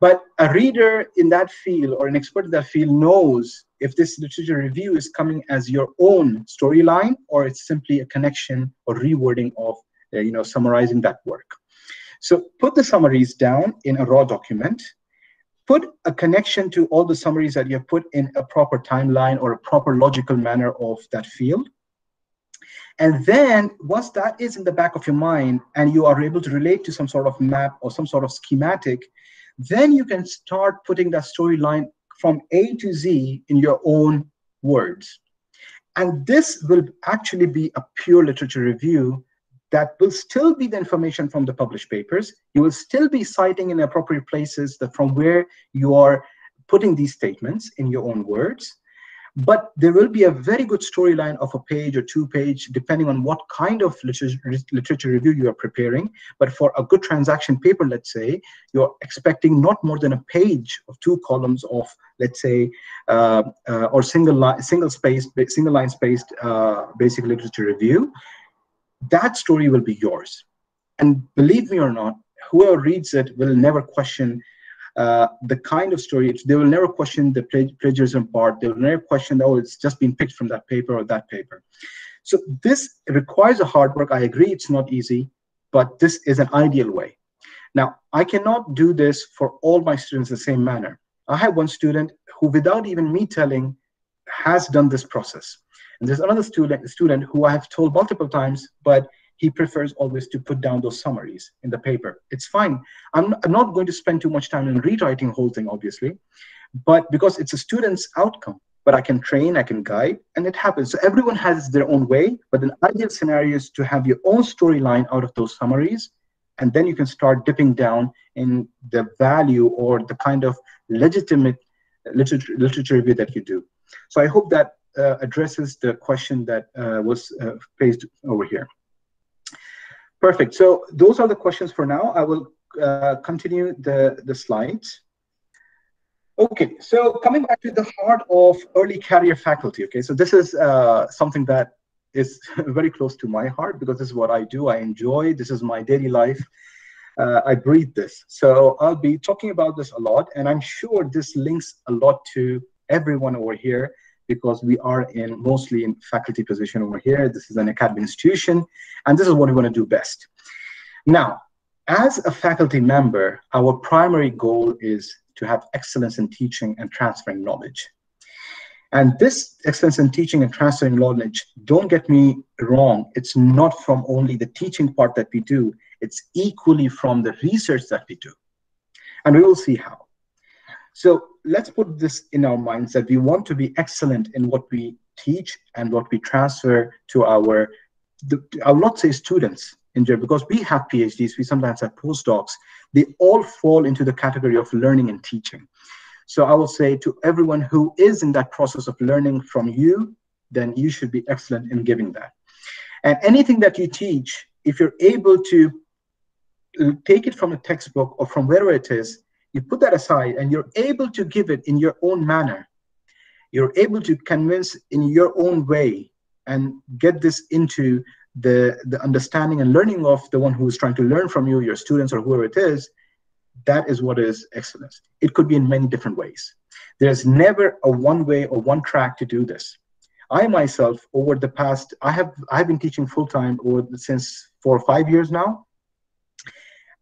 But a reader in that field or an expert in that field knows if this literature review is coming as your own storyline or it's simply a connection or rewording of, uh, you know, summarizing that work. So put the summaries down in a raw document. Put a connection to all the summaries that you have put in a proper timeline or a proper logical manner of that field. And then once that is in the back of your mind and you are able to relate to some sort of map or some sort of schematic, then you can start putting that storyline from A to Z in your own words. And this will actually be a pure literature review that will still be the information from the published papers. You will still be citing in appropriate places that from where you are putting these statements in your own words. But there will be a very good storyline of a page or two page depending on what kind of literature, literature review you are preparing. But for a good transaction paper let's say you're expecting not more than a page of two columns of let's say uh, uh, or single line single space single line spaced uh, basic literature review that story will be yours and believe me or not whoever reads it will never question uh, the kind of story, they will never question the plagiarism part. They will never question, oh, it's just been picked from that paper or that paper. So this requires a hard work. I agree it's not easy, but this is an ideal way. Now, I cannot do this for all my students the same manner. I have one student who, without even me telling, has done this process. And there's another student, student who I have told multiple times, but he prefers always to put down those summaries in the paper. It's fine. I'm, I'm not going to spend too much time in rewriting the whole thing, obviously, but because it's a student's outcome, but I can train, I can guide, and it happens. So everyone has their own way, but an ideal scenario is to have your own storyline out of those summaries, and then you can start dipping down in the value or the kind of legitimate literature, literature review that you do. So I hope that addresses the question that uh, was uh, faced over here. Perfect. So those are the questions for now. I will uh, continue the, the slides. Okay, so coming back to the heart of early career faculty. Okay, so this is uh, something that is [laughs] very close to my heart because this is what I do. I enjoy. This is my daily life. Uh, I breathe this. So I'll be talking about this a lot, and I'm sure this links a lot to everyone over here because we are in mostly in faculty position over here. This is an academic institution, and this is what we want to do best. Now, as a faculty member, our primary goal is to have excellence in teaching and transferring knowledge. And this excellence in teaching and transferring knowledge, don't get me wrong, it's not from only the teaching part that we do, it's equally from the research that we do. And we will see how. So let's put this in our minds that we want to be excellent in what we teach and what we transfer to our, the, I will not say students in general, because we have PhDs, we sometimes have postdocs, they all fall into the category of learning and teaching. So I will say to everyone who is in that process of learning from you, then you should be excellent in giving that. And anything that you teach, if you're able to uh, take it from a textbook or from wherever it is you put that aside and you're able to give it in your own manner. You're able to convince in your own way and get this into the the understanding and learning of the one who is trying to learn from you your students or whoever it is that is what is excellence it could be in many different ways. There's never a one way or one track to do this. I myself over the past i have i've been teaching full time since four or five years now.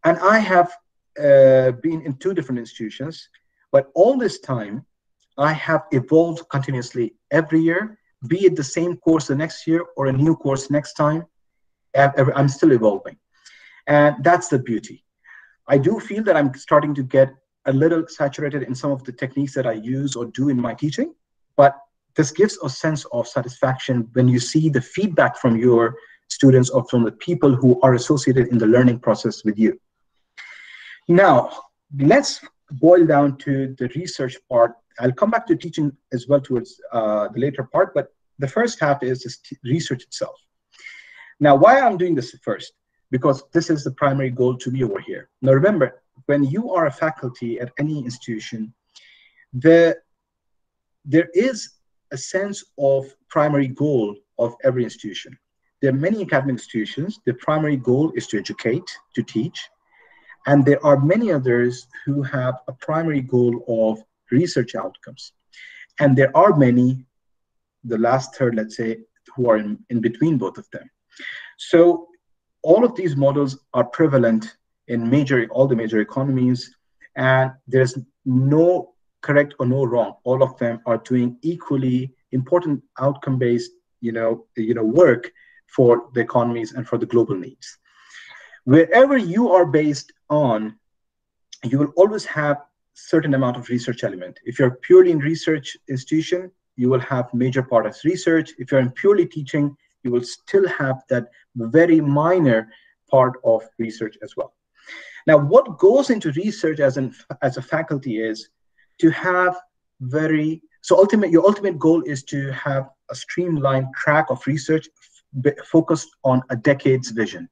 And i have uh, been in two different institutions, but all this time, I have evolved continuously every year, be it the same course the next year or a new course next time. I'm still evolving. And that's the beauty. I do feel that I'm starting to get a little saturated in some of the techniques that I use or do in my teaching, but this gives a sense of satisfaction when you see the feedback from your students or from the people who are associated in the learning process with you. Now, let's boil down to the research part. I'll come back to teaching as well towards uh, the later part, but the first half is research itself. Now, why I'm doing this first? Because this is the primary goal to be over here. Now, remember, when you are a faculty at any institution, the, there is a sense of primary goal of every institution. There are many academic institutions. The primary goal is to educate, to teach, and there are many others who have a primary goal of research outcomes. And there are many, the last third, let's say, who are in, in between both of them. So all of these models are prevalent in major all the major economies, and there's no correct or no wrong. All of them are doing equally important outcome-based, you know, you know, work for the economies and for the global needs. Wherever you are based on, you will always have certain amount of research element. If you're purely in research institution, you will have major part of research. If you're in purely teaching, you will still have that very minor part of research as well. Now, what goes into research as an as a faculty is to have very so ultimate your ultimate goal is to have a streamlined track of research focused on a decade's vision.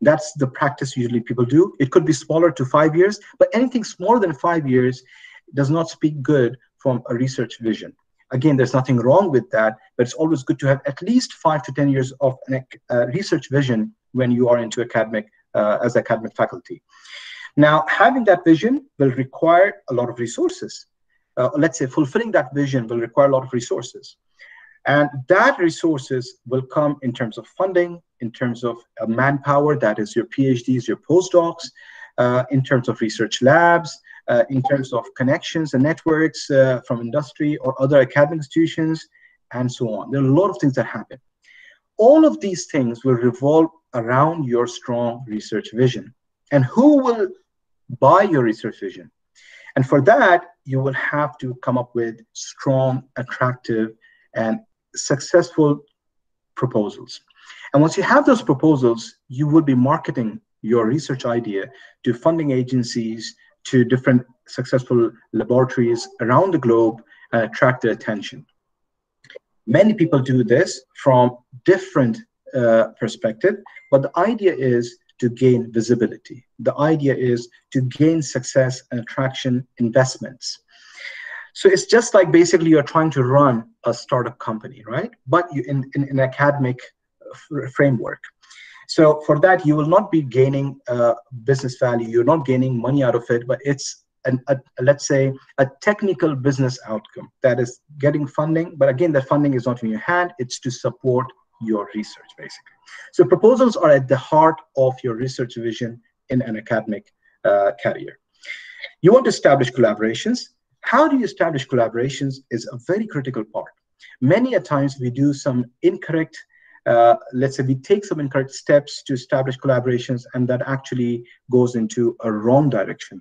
That's the practice usually people do. It could be smaller to five years, but anything smaller than five years does not speak good from a research vision. Again, there's nothing wrong with that, but it's always good to have at least five to 10 years of uh, research vision when you are into academic, uh, as academic faculty. Now, having that vision will require a lot of resources. Uh, let's say fulfilling that vision will require a lot of resources. And that resources will come in terms of funding, in terms of uh, manpower, that is your PhDs, your postdocs, uh, in terms of research labs, uh, in terms of connections and networks from industry or other academic institutions, and so on. There are a lot of things that happen. All of these things will revolve around your strong research vision. And who will buy your research vision? And for that, you will have to come up with strong, attractive, and successful proposals. And once you have those proposals, you will be marketing your research idea to funding agencies, to different successful laboratories around the globe and attract their attention. Many people do this from different uh, perspective, but the idea is to gain visibility. The idea is to gain success and attraction investments. So it's just like basically you're trying to run a startup company, right? But you in, in, in academic framework. So for that, you will not be gaining uh, business value. You're not gaining money out of it, but it's an, a, let's say a technical business outcome that is getting funding. But again, that funding is not in your hand. It's to support your research, basically. So proposals are at the heart of your research vision in an academic uh, career. You want to establish collaborations. How do you establish collaborations is a very critical part. Many a times we do some incorrect, uh, let's say we take some incorrect steps to establish collaborations and that actually goes into a wrong direction.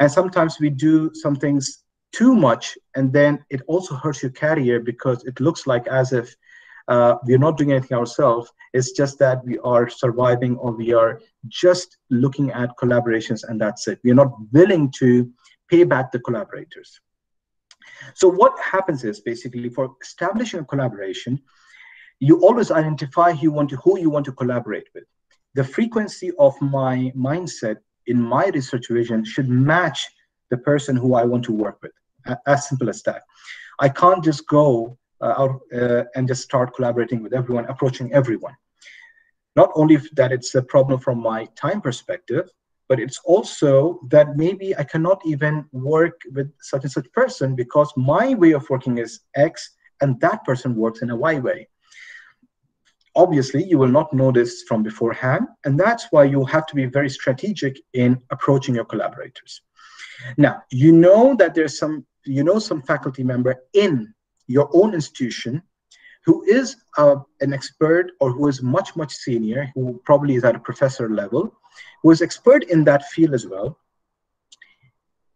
And sometimes we do some things too much and then it also hurts your career because it looks like as if uh, we are not doing anything ourselves. It's just that we are surviving or we are just looking at collaborations and that's it. We are not willing to pay back the collaborators. So what happens is basically for establishing a collaboration, you always identify who you want to, who you want to collaborate with. The frequency of my mindset in my research vision should match the person who I want to work with. As simple as that. I can't just go uh, out uh, and just start collaborating with everyone, approaching everyone. Not only that it's a problem from my time perspective, but it's also that maybe I cannot even work with such and such person because my way of working is X and that person works in a Y way. Obviously, you will not know this from beforehand, and that's why you have to be very strategic in approaching your collaborators. Now, you know that there's some, you know, some faculty member in your own institution who is uh, an expert or who is much, much senior, who probably is at a professor level, who is expert in that field as well,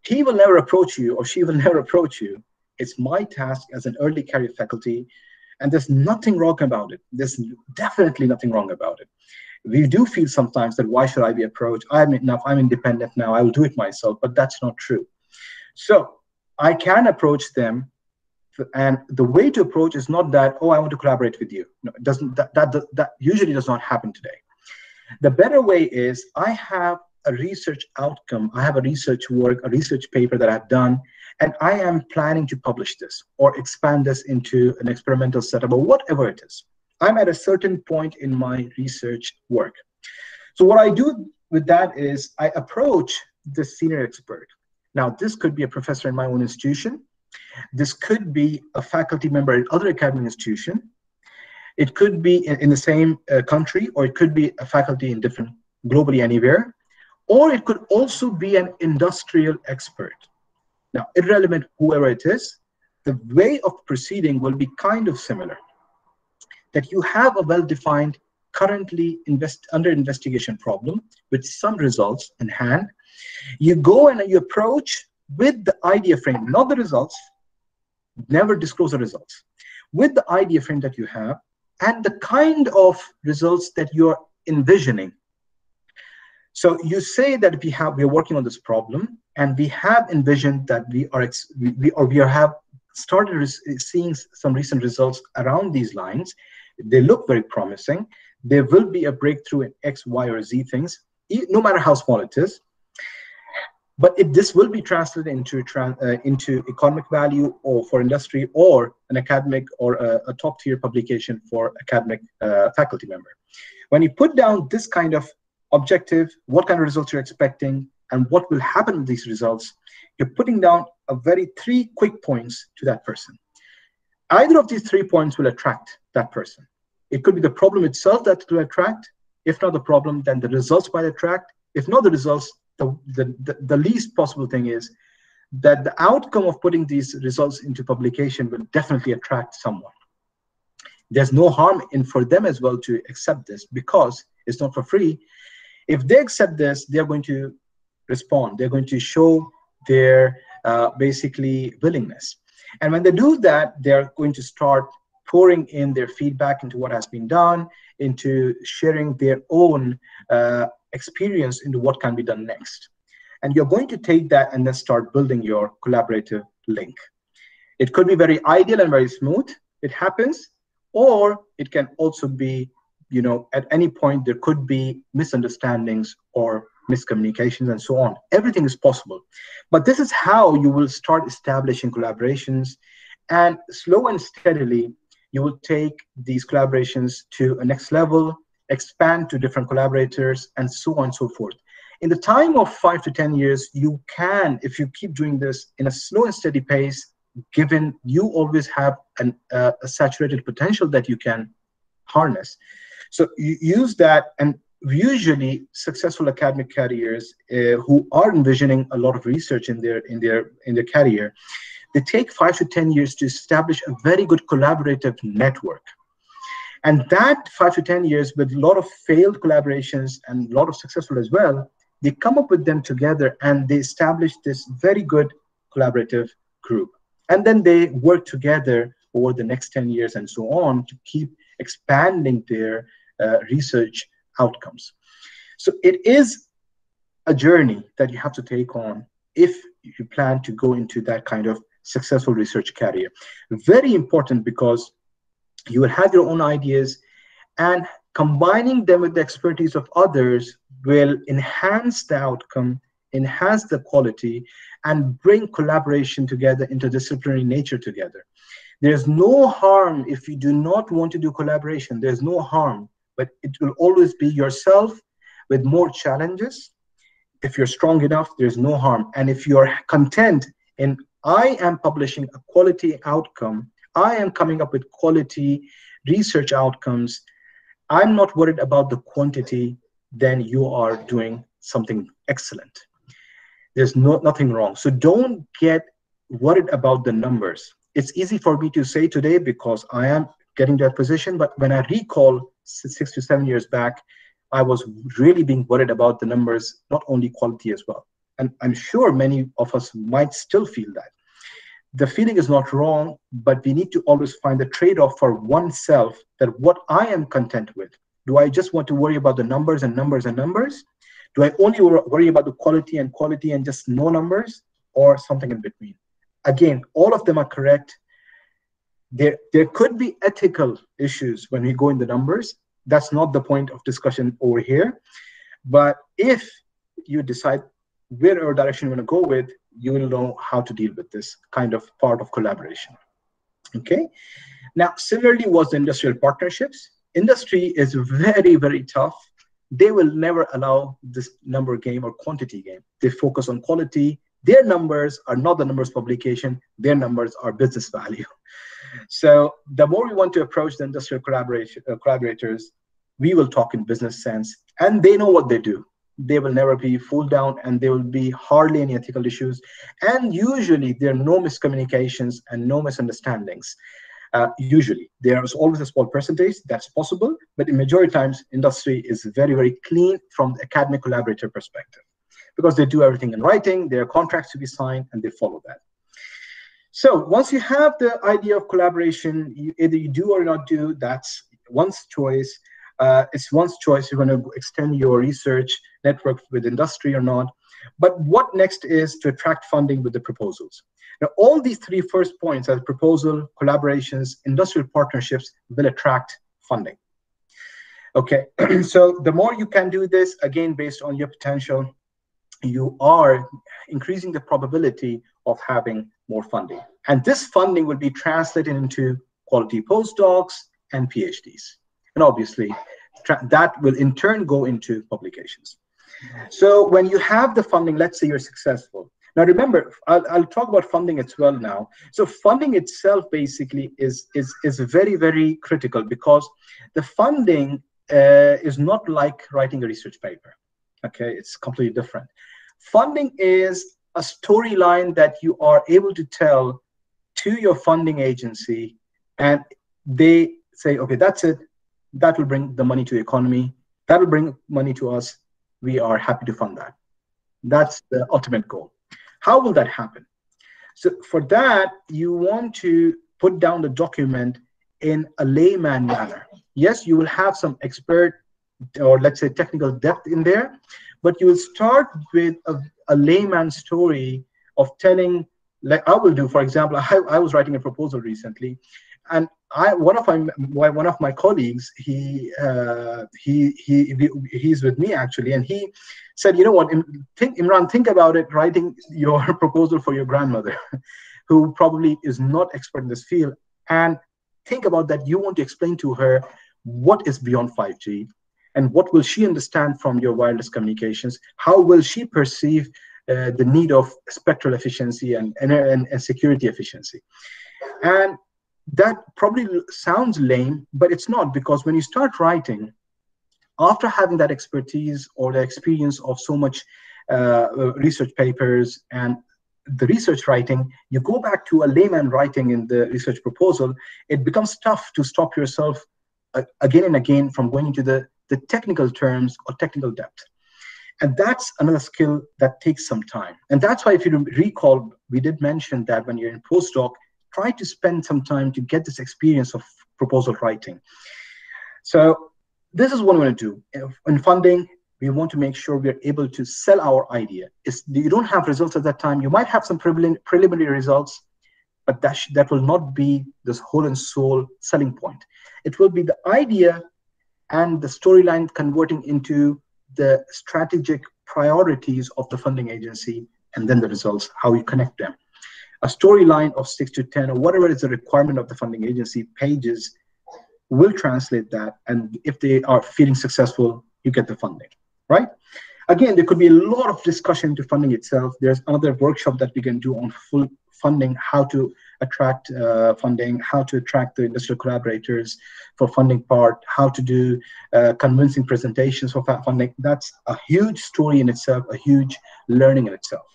he will never approach you or she will [laughs] never approach you. It's my task as an early career faculty, and there's nothing wrong about it. There's definitely nothing wrong about it. We do feel sometimes that why should I be approached? I'm enough, I'm independent now, I will do it myself, but that's not true. So I can approach them and the way to approach is not that oh i want to collaborate with you no it doesn't that, that that usually does not happen today the better way is i have a research outcome i have a research work a research paper that i've done and i am planning to publish this or expand this into an experimental setup or whatever it is. I'm at a certain point in my research work. So what i do with that is i approach the senior expert. Now this could be a professor in my own institution. This could be a faculty member at other academic institution. It could be in, the same uh, country, or it could be a faculty in different, globally anywhere, or it could also be an industrial expert. Now, irrelevant whoever it is, the way of proceeding will be kind of similar. That you have a well-defined, currently invest, under investigation problem with some results in hand. You go and you approach with the idea frame, not the results, never disclose the results, with the idea frame that you have and the kind of results that you're envisioning. So you say that we have we are working on this problem and we have envisioned that we are we, or we are have started seeing some recent results around these lines. They look very promising. There will be a breakthrough in X, Y, or Z things, no matter how small it is but if this will be translated into uh, into economic value or for industry or an academic or a, a top tier publication for academic uh, faculty member when you put down this kind of objective what kind of results you're expecting and what will happen with these results, you're putting down a very three quick points to that person. Either of these three points will attract that person. It could be the problem itself that will attract. If not the problem, then the results might attract. If not the results, the, the, the, the least possible thing is that the outcome of putting these results into publication will definitely attract someone. There's no harm in for them as well to accept this because it's not for free. If they accept this, they're going to respond. They're going to show their uh, basically willingness. And when they do that, they're going to start pouring in their feedback into what has been done, into sharing their own uh, experience into what can be done next. And you're going to take that and then start building your collaborative link. It could be very ideal and very smooth. It happens, or it can also be, you know, at any point there could be misunderstandings or miscommunications and so on. Everything is possible. But this is how you will start establishing collaborations and slow and steadily you will take these collaborations to a next level, expand to different collaborators, and so on and so forth. In the time of five to 10 years, you can, if you keep doing this in a slow and steady pace, given you always have an, uh, a saturated potential that you can harness. So you use that, and usually successful academic careers uh, who are envisioning a lot of research in their in their in their career they take five to 10 years to establish a very good collaborative network. And that five to 10 years with a lot of failed collaborations and a lot of successful as well, they come up with them together and they establish this very good collaborative group. And then they work together over the next 10 years and so on to keep expanding their uh, research outcomes. So it is a journey that you have to take on if you plan to go into that kind of successful research career. Very important because you will have your own ideas and combining them with the expertise of others will enhance the outcome, enhance the quality, and bring collaboration together, interdisciplinary nature together. There's no harm if you do not want to do collaboration. There's no harm, but it will always be yourself with more challenges. If you're strong enough, there's no harm. And if you're content in I am publishing a quality outcome. I am coming up with quality research outcomes. I'm not worried about the quantity, then you are doing something excellent. There's no, nothing wrong. So don't get worried about the numbers. It's easy for me to say today because I am getting that position. But when I recall six to seven years back, I was really being worried about the numbers, not only quality as well and I'm sure many of us might still feel that. The feeling is not wrong, but we need to always find the trade off for oneself that what I am content with. Do I just want to worry about the numbers and numbers and numbers? Do I only worry about the quality and quality and just no numbers or something in between? Again, all of them are correct. There, there could be ethical issues when we go in the numbers. That's not the point of discussion over here. But if you decide wherever direction you want to go with, you will know how to deal with this kind of part of collaboration. Okay. Now, similarly was the industrial partnerships. Industry is very, very tough. They will never allow this number game or quantity game. They focus on quality. Their numbers are not the numbers publication. Their numbers are business value. So the more we want to approach the industrial uh, collaborators, we will talk in business sense, and they know what they do. They will never be fooled down and there will be hardly any ethical issues and usually there are no miscommunications and no misunderstandings. Uh, usually there is always a small percentage that's possible but in majority times industry is very very clean from the academic collaborator perspective because they do everything in writing there are contracts to be signed and they follow that so once you have the idea of collaboration you, either you do or not do that's one's choice uh, it's one's choice you're going to extend your research network with industry or not. But what next is to attract funding with the proposals. Now, all these three first points as proposal, collaborations, industrial partnerships will attract funding. Okay, [clears throat] so the more you can do this, again, based on your potential, you are increasing the probability of having more funding. And this funding will be translated into quality postdocs and PhDs. And obviously, that will in turn go into publications. So when you have the funding, let's say you're successful. Now remember, I'll, I'll talk about funding as well now. So funding itself basically is is is very very critical because the funding uh, is not like writing a research paper. Okay, it's completely different. Funding is a storyline that you are able to tell to your funding agency, and they say, okay, that's it. That will bring the money to the economy. That will bring money to us. We are happy to fund that. That's the ultimate goal. How will that happen? So for that, you want to put down the document in a layman manner. Yes, you will have some expert or let's say technical depth in there, but you will start with a, a layman story of telling, like I will do, for example, I, I was writing a proposal recently, and I one of my one of my colleagues he uh, he he he's with me actually, and he said, you know what, think Imran, think about it, writing your [laughs] proposal for your grandmother, [laughs] who probably is not expert in this field, and think about that. You want to explain to her what is beyond 5G, and what will she understand from your wireless communications? How will she perceive uh, the need of spectral efficiency and, and, and security efficiency? And that probably sounds lame, but it's not because when you start writing, after having that expertise or the experience of so much uh, research papers and the research writing, you go back to a layman writing in the research proposal, it becomes tough to stop yourself uh, again and again from going into the the technical terms or technical depth. And that's another skill that takes some time. And that's why, if you recall, we did mention that when you're in postdoc, try to spend some time to get this experience of proposal writing. So this is what we want to do. In funding, we want to make sure we're able to sell our idea. It's, you don't have results at that time. You might have some preliminary results, but that, that will not be this whole and soul selling point. It will be the idea and the storyline converting into the strategic priorities of the funding agency and then the results, how you connect them. A storyline of six to 10 or whatever is the requirement of the funding agency pages will translate that. And if they are feeling successful, you get the funding, right? Again, there could be a lot of discussion into funding itself. There's another workshop that we can do on full funding, how to attract uh, funding, how to attract the industrial collaborators for funding part, how to do uh, convincing presentations for funding. That's a huge story in itself, a huge learning in itself.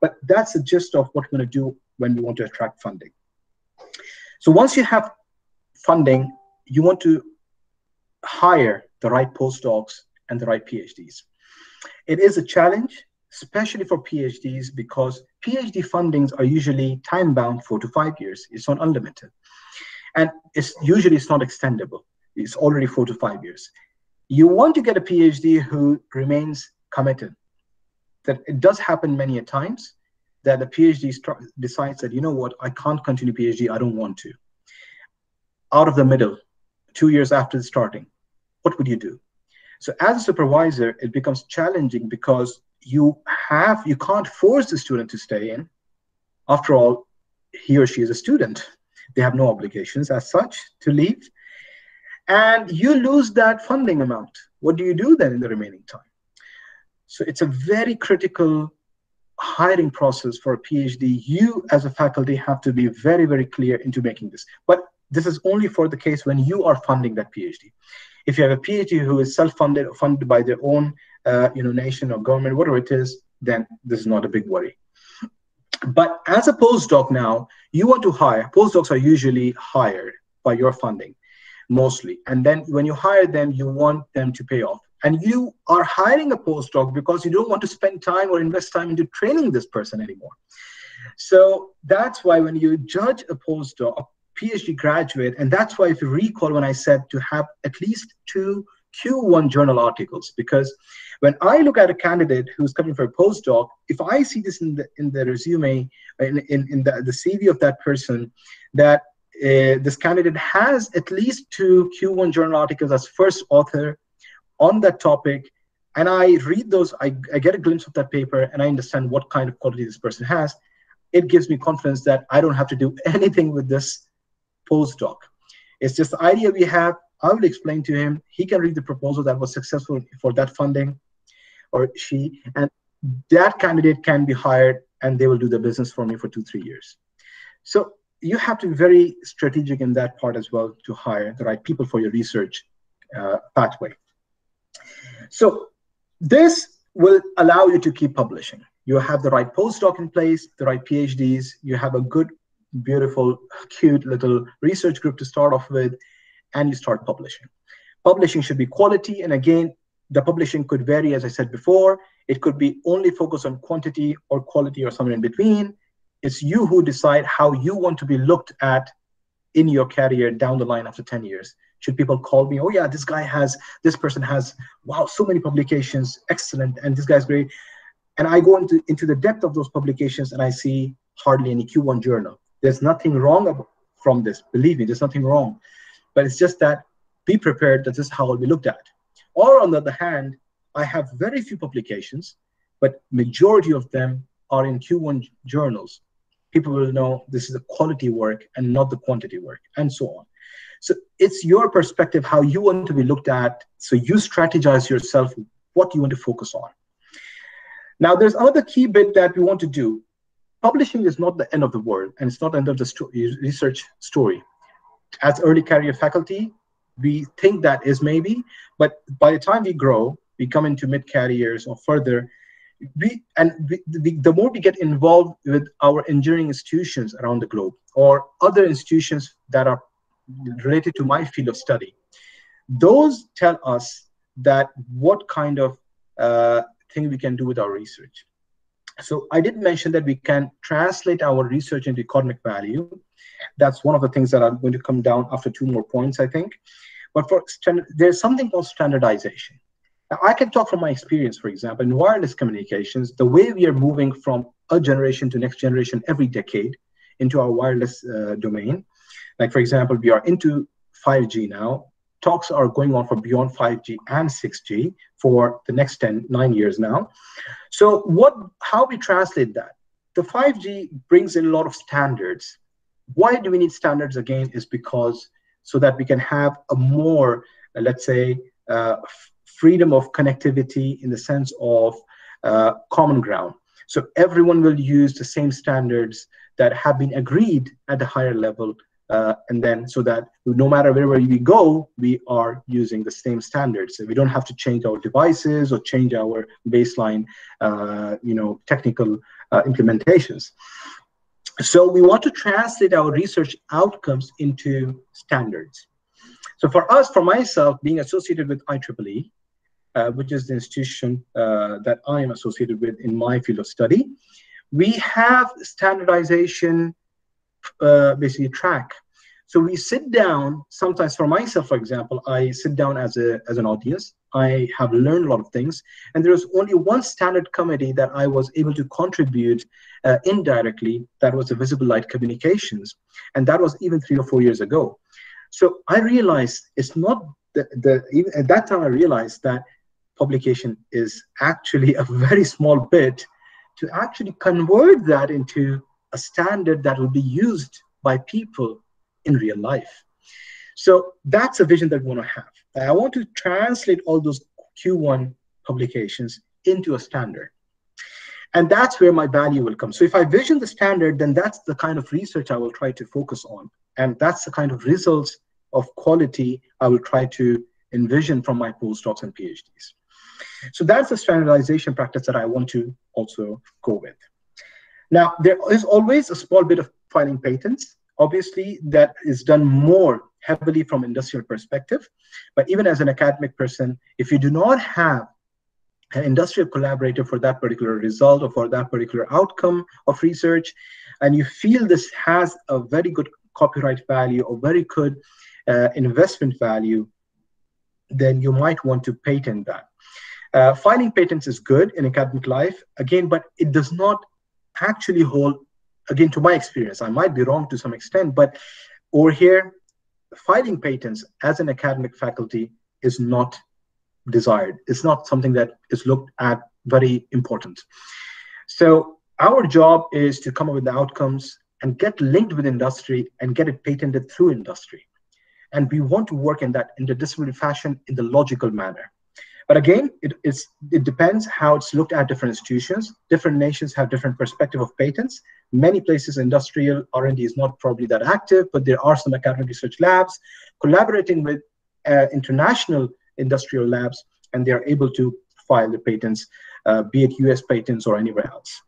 But that's the gist of what we're going to do when we want to attract funding. So once you have funding, you want to hire the right postdocs and the right PhDs. It is a challenge especially for PhDs, because PhD fundings are usually time bound four to five years. It's not unlimited. And it's usually it's not extendable. It's already four to five years. You want to get a PhD who remains committed. That it does happen many a times that the PhD decides that, you know what, I can't continue PhD, I don't want to. Out of the middle, two years after starting, what would you do? So as a supervisor, it becomes challenging because you have you can't force the student to stay in. After all he or she is a student. They have no obligations as such to leave. And you lose that funding amount. What do you do then in the remaining time? So it's a very critical hiring process for a phd you as a faculty have to be very very clear into making this. But this is only for the case when you are funding that phd if you have a phd who is self-funded or funded by their own uh, you know, nation or government, whatever it is, then this is not a big worry. But as a postdoc now, you want to hire, postdocs are usually hired by your funding mostly. And then when you hire them, you want them to pay off. And you are hiring a postdoc because you don't want to spend time or invest time into training this person anymore. So that's why when you judge a postdoc, a PhD graduate, and that's why if you recall when I said to have at least two Q1 journal articles, because when I look at a candidate who's coming for a postdoc, if I see this in the in the resume, in, in, in the, the CV of that person, that uh, this candidate has at least two Q1 journal articles as first author on that topic, and I read those, I, I get a glimpse of that paper, and I understand what kind of quality this person has, it gives me confidence that I don't have to do [laughs] anything with this postdoc. It's just the idea we have. I will explain to him. He can read the proposal that was successful for that funding or she, and that candidate can be hired and they will do the business for me for two, three years. So you have to be very strategic in that part as well to hire the right people for your research uh, pathway. So this will allow you to keep publishing. You have the right postdoc in place, the right PhDs, you have a good, beautiful, cute little research group to start off with, and you start publishing. Publishing should be quality, and again, the publishing could vary, as I said before. It could be only focused on quantity or quality or somewhere in between. It's you who decide how you want to be looked at in your career down the line after 10 years. Should people call me, oh yeah, this guy has, this person has, wow, so many publications, excellent, and this guy's great. And I go into, into the depth of those publications and I see hardly any Q1 journal. There's nothing wrong from this, believe me, there's nothing wrong. But it's just that be prepared that this is how it'll be looked at. Or on the other hand, I have very few publications, but majority of them are in Q1 journals. People will know this is a quality work and not the quantity work, and so on. So it's your perspective how you want to be looked at. So you strategize yourself what you want to focus on. Now, there's another key bit that we want to do. Publishing is not the end of the world, and it's not the end of the sto research story. As early career faculty, we think that is maybe, but by the time we grow, we come into mid careers or further, we and we, we, the more we get involved with our engineering institutions around the globe or other institutions that are related to my field of study, those tell us that what kind of uh, thing we can do with our research. So I did mention that we can translate our research into economic value. That's one of the things that I'm going to come down after two more points, I think. But for there's something called standardization. Now, I can talk from my experience, for example, in wireless communications, the way we are moving from a generation to next generation every decade into our wireless uh, domain. Like, for example, we are into 5G now. Talks are going on for beyond 5G and 6G for the next 10, nine years now. So, what, how we translate that? The 5G brings in a lot of standards. Why do we need standards again? Is because so that we can have a more, uh, let's say, uh, freedom of connectivity in the sense of uh, common ground. So everyone will use the same standards that have been agreed at the higher level. Uh, and then so that no matter wherever we go, we are using the same standards. We don't have to change our devices or change our baseline, uh, you know, technical uh, implementations. So we want to translate our research outcomes into standards. So for us, for myself, being associated with IEEE, uh, which is the institution uh, that I am associated with in my field of study, we have standardization uh, basically track. So we sit down, sometimes for myself, for example, I sit down as, a, as an audience. I have learned a lot of things. And there was only one standard committee that I was able to contribute uh, indirectly. That was the Visible Light Communications. And that was even three or four years ago. So I realized it's not the, the even at that time I realized that publication is actually a very small bit to actually convert that into a standard that will be used by people in real life. So that's a vision that we want to have. I want to translate all those Q1 publications into a standard. And that's where my value will come. So if I vision the standard, then that's the kind of research I will try to focus on. And that's the kind of results of quality I will try to envision from my postdocs and PhDs. So that's the standardization practice that I want to also go with. Now, there is always a small bit of filing patents. Obviously, that is done more heavily from industrial perspective. But even as an academic person, if you do not have an industrial collaborator for that particular result or for that particular outcome of research, and you feel this has a very good copyright value or very good uh, investment value, then you might want to patent that. Uh, filing patents is good in academic life, again, but it does not actually hold, again, to my experience, I might be wrong to some extent, but over here, filing patents as an academic faculty is not desired. It's not something that is looked at very important. So our job is to come up with the outcomes and get linked with industry and get it patented through industry. And we want to work in that interdisciplinary fashion in the logical manner. But again, it, it depends how it's looked at different institutions. Different nations have different perspective of patents. Many places industrial R&D is not probably that active, but there are some academic research labs collaborating with uh, international industrial labs, and they are able to file the patents, uh, be it US patents or anywhere else.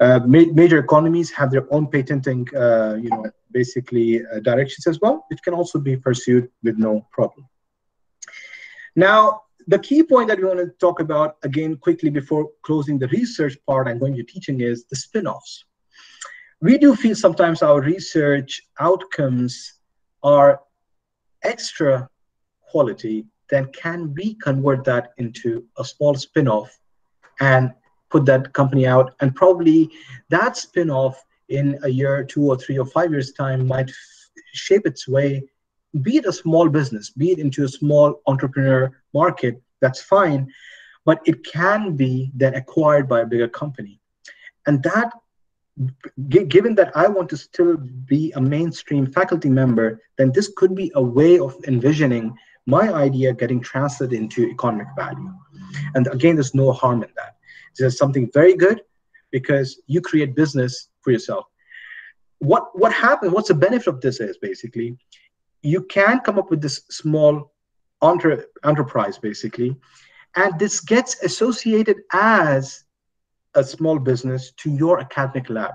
Uh, ma major economies have their own patenting, uh, you know, basically uh, directions as well, which can also be pursued with no problem. Now, the key point that we want to talk about again quickly before closing the research part and going to teaching is the spin-offs. We do feel sometimes our research outcomes are extra quality, then can we convert that into a small spin-off and put that company out? And probably that spin-off in a year, two or three or five years time might shape its way be it a small business, be it into a small entrepreneur market, that's fine, but it can be then acquired by a bigger company. And that, given that I want to still be a mainstream faculty member, then this could be a way of envisioning my idea getting translated into economic value. And again, there's no harm in that. There's something very good because you create business for yourself. What what happens? What's the benefit of this is basically you can come up with this small entre- enterprise basically. And this gets associated as a small business to your academic lab.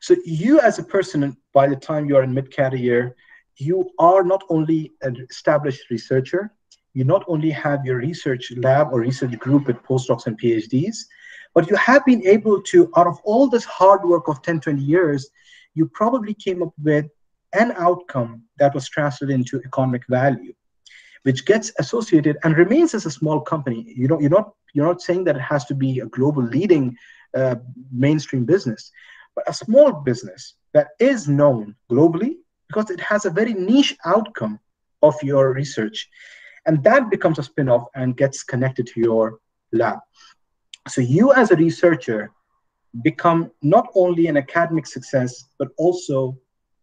So you as a person by the time you are in mid-career you are not only an established researcher you not only have your research lab or research group with postdocs and phds but you have been able to out of all this hard work of 10 20 years you probably came up with an outcome that was translated into economic value, which gets associated and remains as a small company. You don't, you're not, you're not saying that it has to be a global leading uh, mainstream business, but a small business that is known globally because it has a very niche outcome of your research. And that becomes a spin-off and gets connected to your lab. So you as a researcher become not only an academic success, but also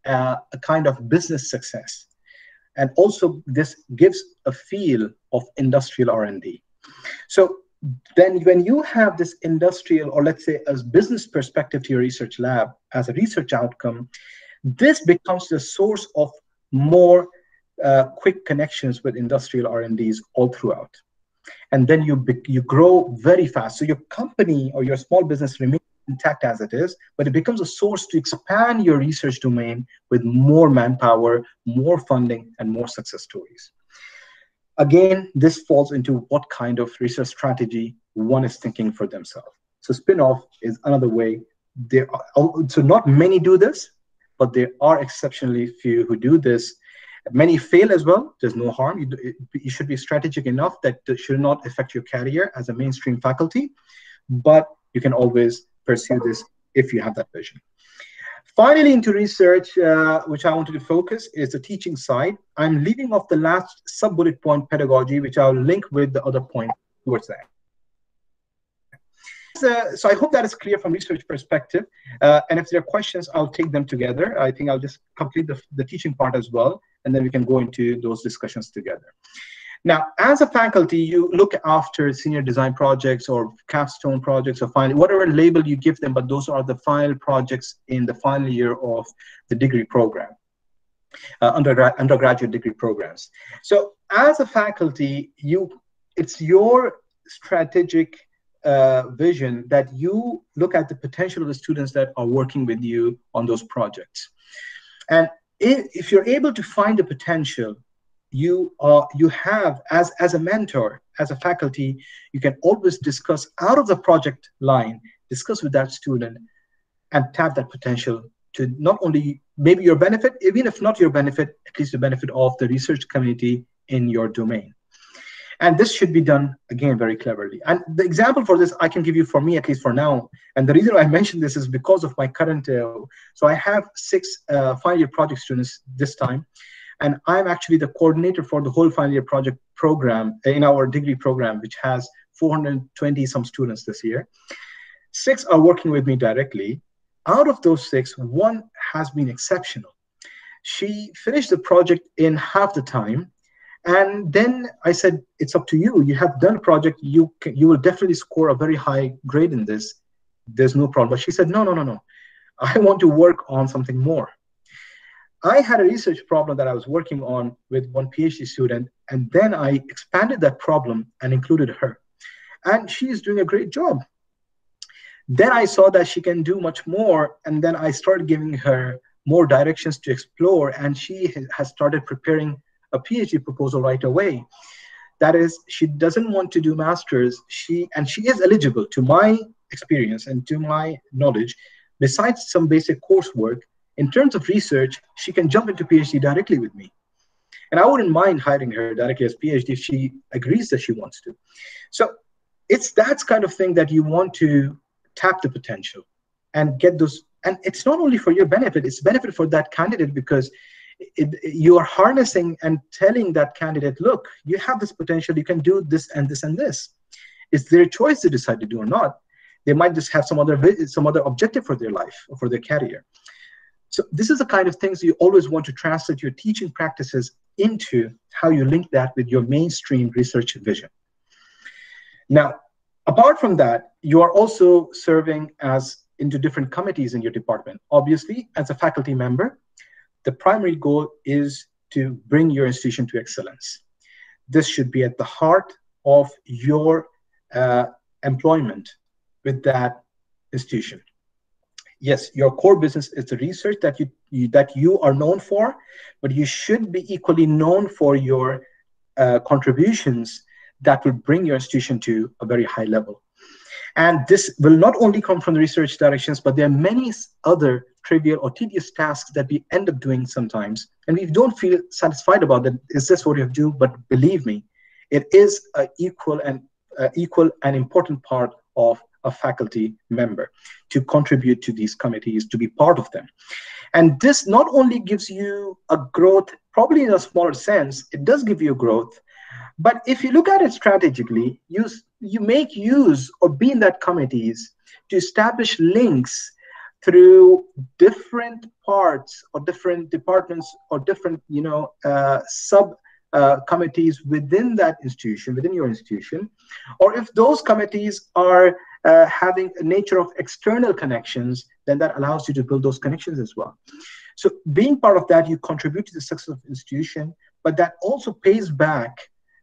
uh, a kind of business success. And also this gives a feel of industrial R&D. So then when you have this industrial or let's say as business perspective to your research lab as a research outcome, this becomes the source of more uh, quick connections with industrial R&Ds all throughout. And then you, you grow very fast. So your company or your small business remains intact as it is, but it becomes a source to expand your research domain with more manpower, more funding, and more success stories. Again, this falls into what kind of research strategy one is thinking for themselves. So spin-off is another way. There are, oh, so not many do this, but there are exceptionally few who do this. Many fail as well. There's no harm. You, you should be strategic enough that it should not affect your career as a mainstream faculty, but you can always pursue this if you have that vision. Finally, into research, uh, which I wanted to focus is the teaching side. I'm leaving off the last sub-bullet point pedagogy, which I'll link with the other point towards that. Uh, so I hope that is clear from research perspective. Uh, and if there are questions, I'll take them together. I think I'll just complete the, the teaching part as well, and then we can go into those discussions together. Now, as a faculty, you look after senior design projects or capstone projects or final, whatever label you give them, but those are the final projects in the final year of the degree program, uh, undergrad, undergraduate degree programs. So as a faculty, you it's your strategic uh, vision that you look at the potential of the students that are working with you on those projects. And if, if you're able to find the potential you are you have as as a mentor as a faculty you can always discuss out of the project line discuss with that student and tap that potential to not only maybe your benefit even if not your benefit at least the benefit of the research community in your domain. And this should be done again very cleverly. And the example for this i can give you for me at least for now. And the reason i [laughs] mention this is because of my current uh, so i have six uh, final year project students this time and I'm actually the coordinator for the whole final year project program uh, in our degree program, which has 420 some students this year. Six are working with me directly. Out of those six, one has been exceptional. She finished the project in half the time And then I said, it's up to you. You have done a project. You can, you will definitely score a very high grade in this. There's no problem. But she said, no, no, no, no. I want to work on something more. I had a research problem that I was working on with one PhD student, and then I expanded that problem and included her. And she's doing a great job. Then I saw that she can do much more, and then I started giving her more directions to explore, and she has started preparing a PhD proposal right away. That is, she doesn't want to do masters. She and she is eligible, to my experience and to my knowledge. Besides some basic coursework, in terms of research, she can jump into PhD directly with me. And I wouldn't mind hiring her directly as PhD if she agrees that she wants to. So it's that kind of thing that you want to tap the potential and get those. And it's not only for your benefit, it's benefit for that candidate because it, you are harnessing and telling that candidate, look, you have this potential, you can do this and this and this. It's their choice to decide to do or not. They might just have some other some other objective for their life or for their career. So this is the kind of things you always want to translate your teaching practices into how you link that with your mainstream research vision. Now, apart from that, you are also serving as into different committees in your department. Obviously, as a faculty member, the primary goal is to bring your institution to excellence. This should be at the heart of your uh, employment with that institution yes, your core business is the research that you, you that you are known for, but you should be equally known for your uh, contributions that will bring your institution to a very high level. And this will not only come from the research directions, but there are many other trivial or tedious tasks that we end up doing sometimes. And we don't feel satisfied about that. Is this what you have to do? But believe me, it is an equal and uh, equal and important part of a faculty member to contribute to these committees, to be part of them. And this not only gives you a growth, probably in a smaller sense, it does give you growth. But if you look at it strategically, you, you make use of being in that committees to establish links through different parts or different departments or different, you know, uh, sub uh, committees within that institution, within your institution, or if those committees are uh, having a nature of external connections, then that allows you to build those connections as well. So being part of that, you contribute to the success of the institution, but that also pays back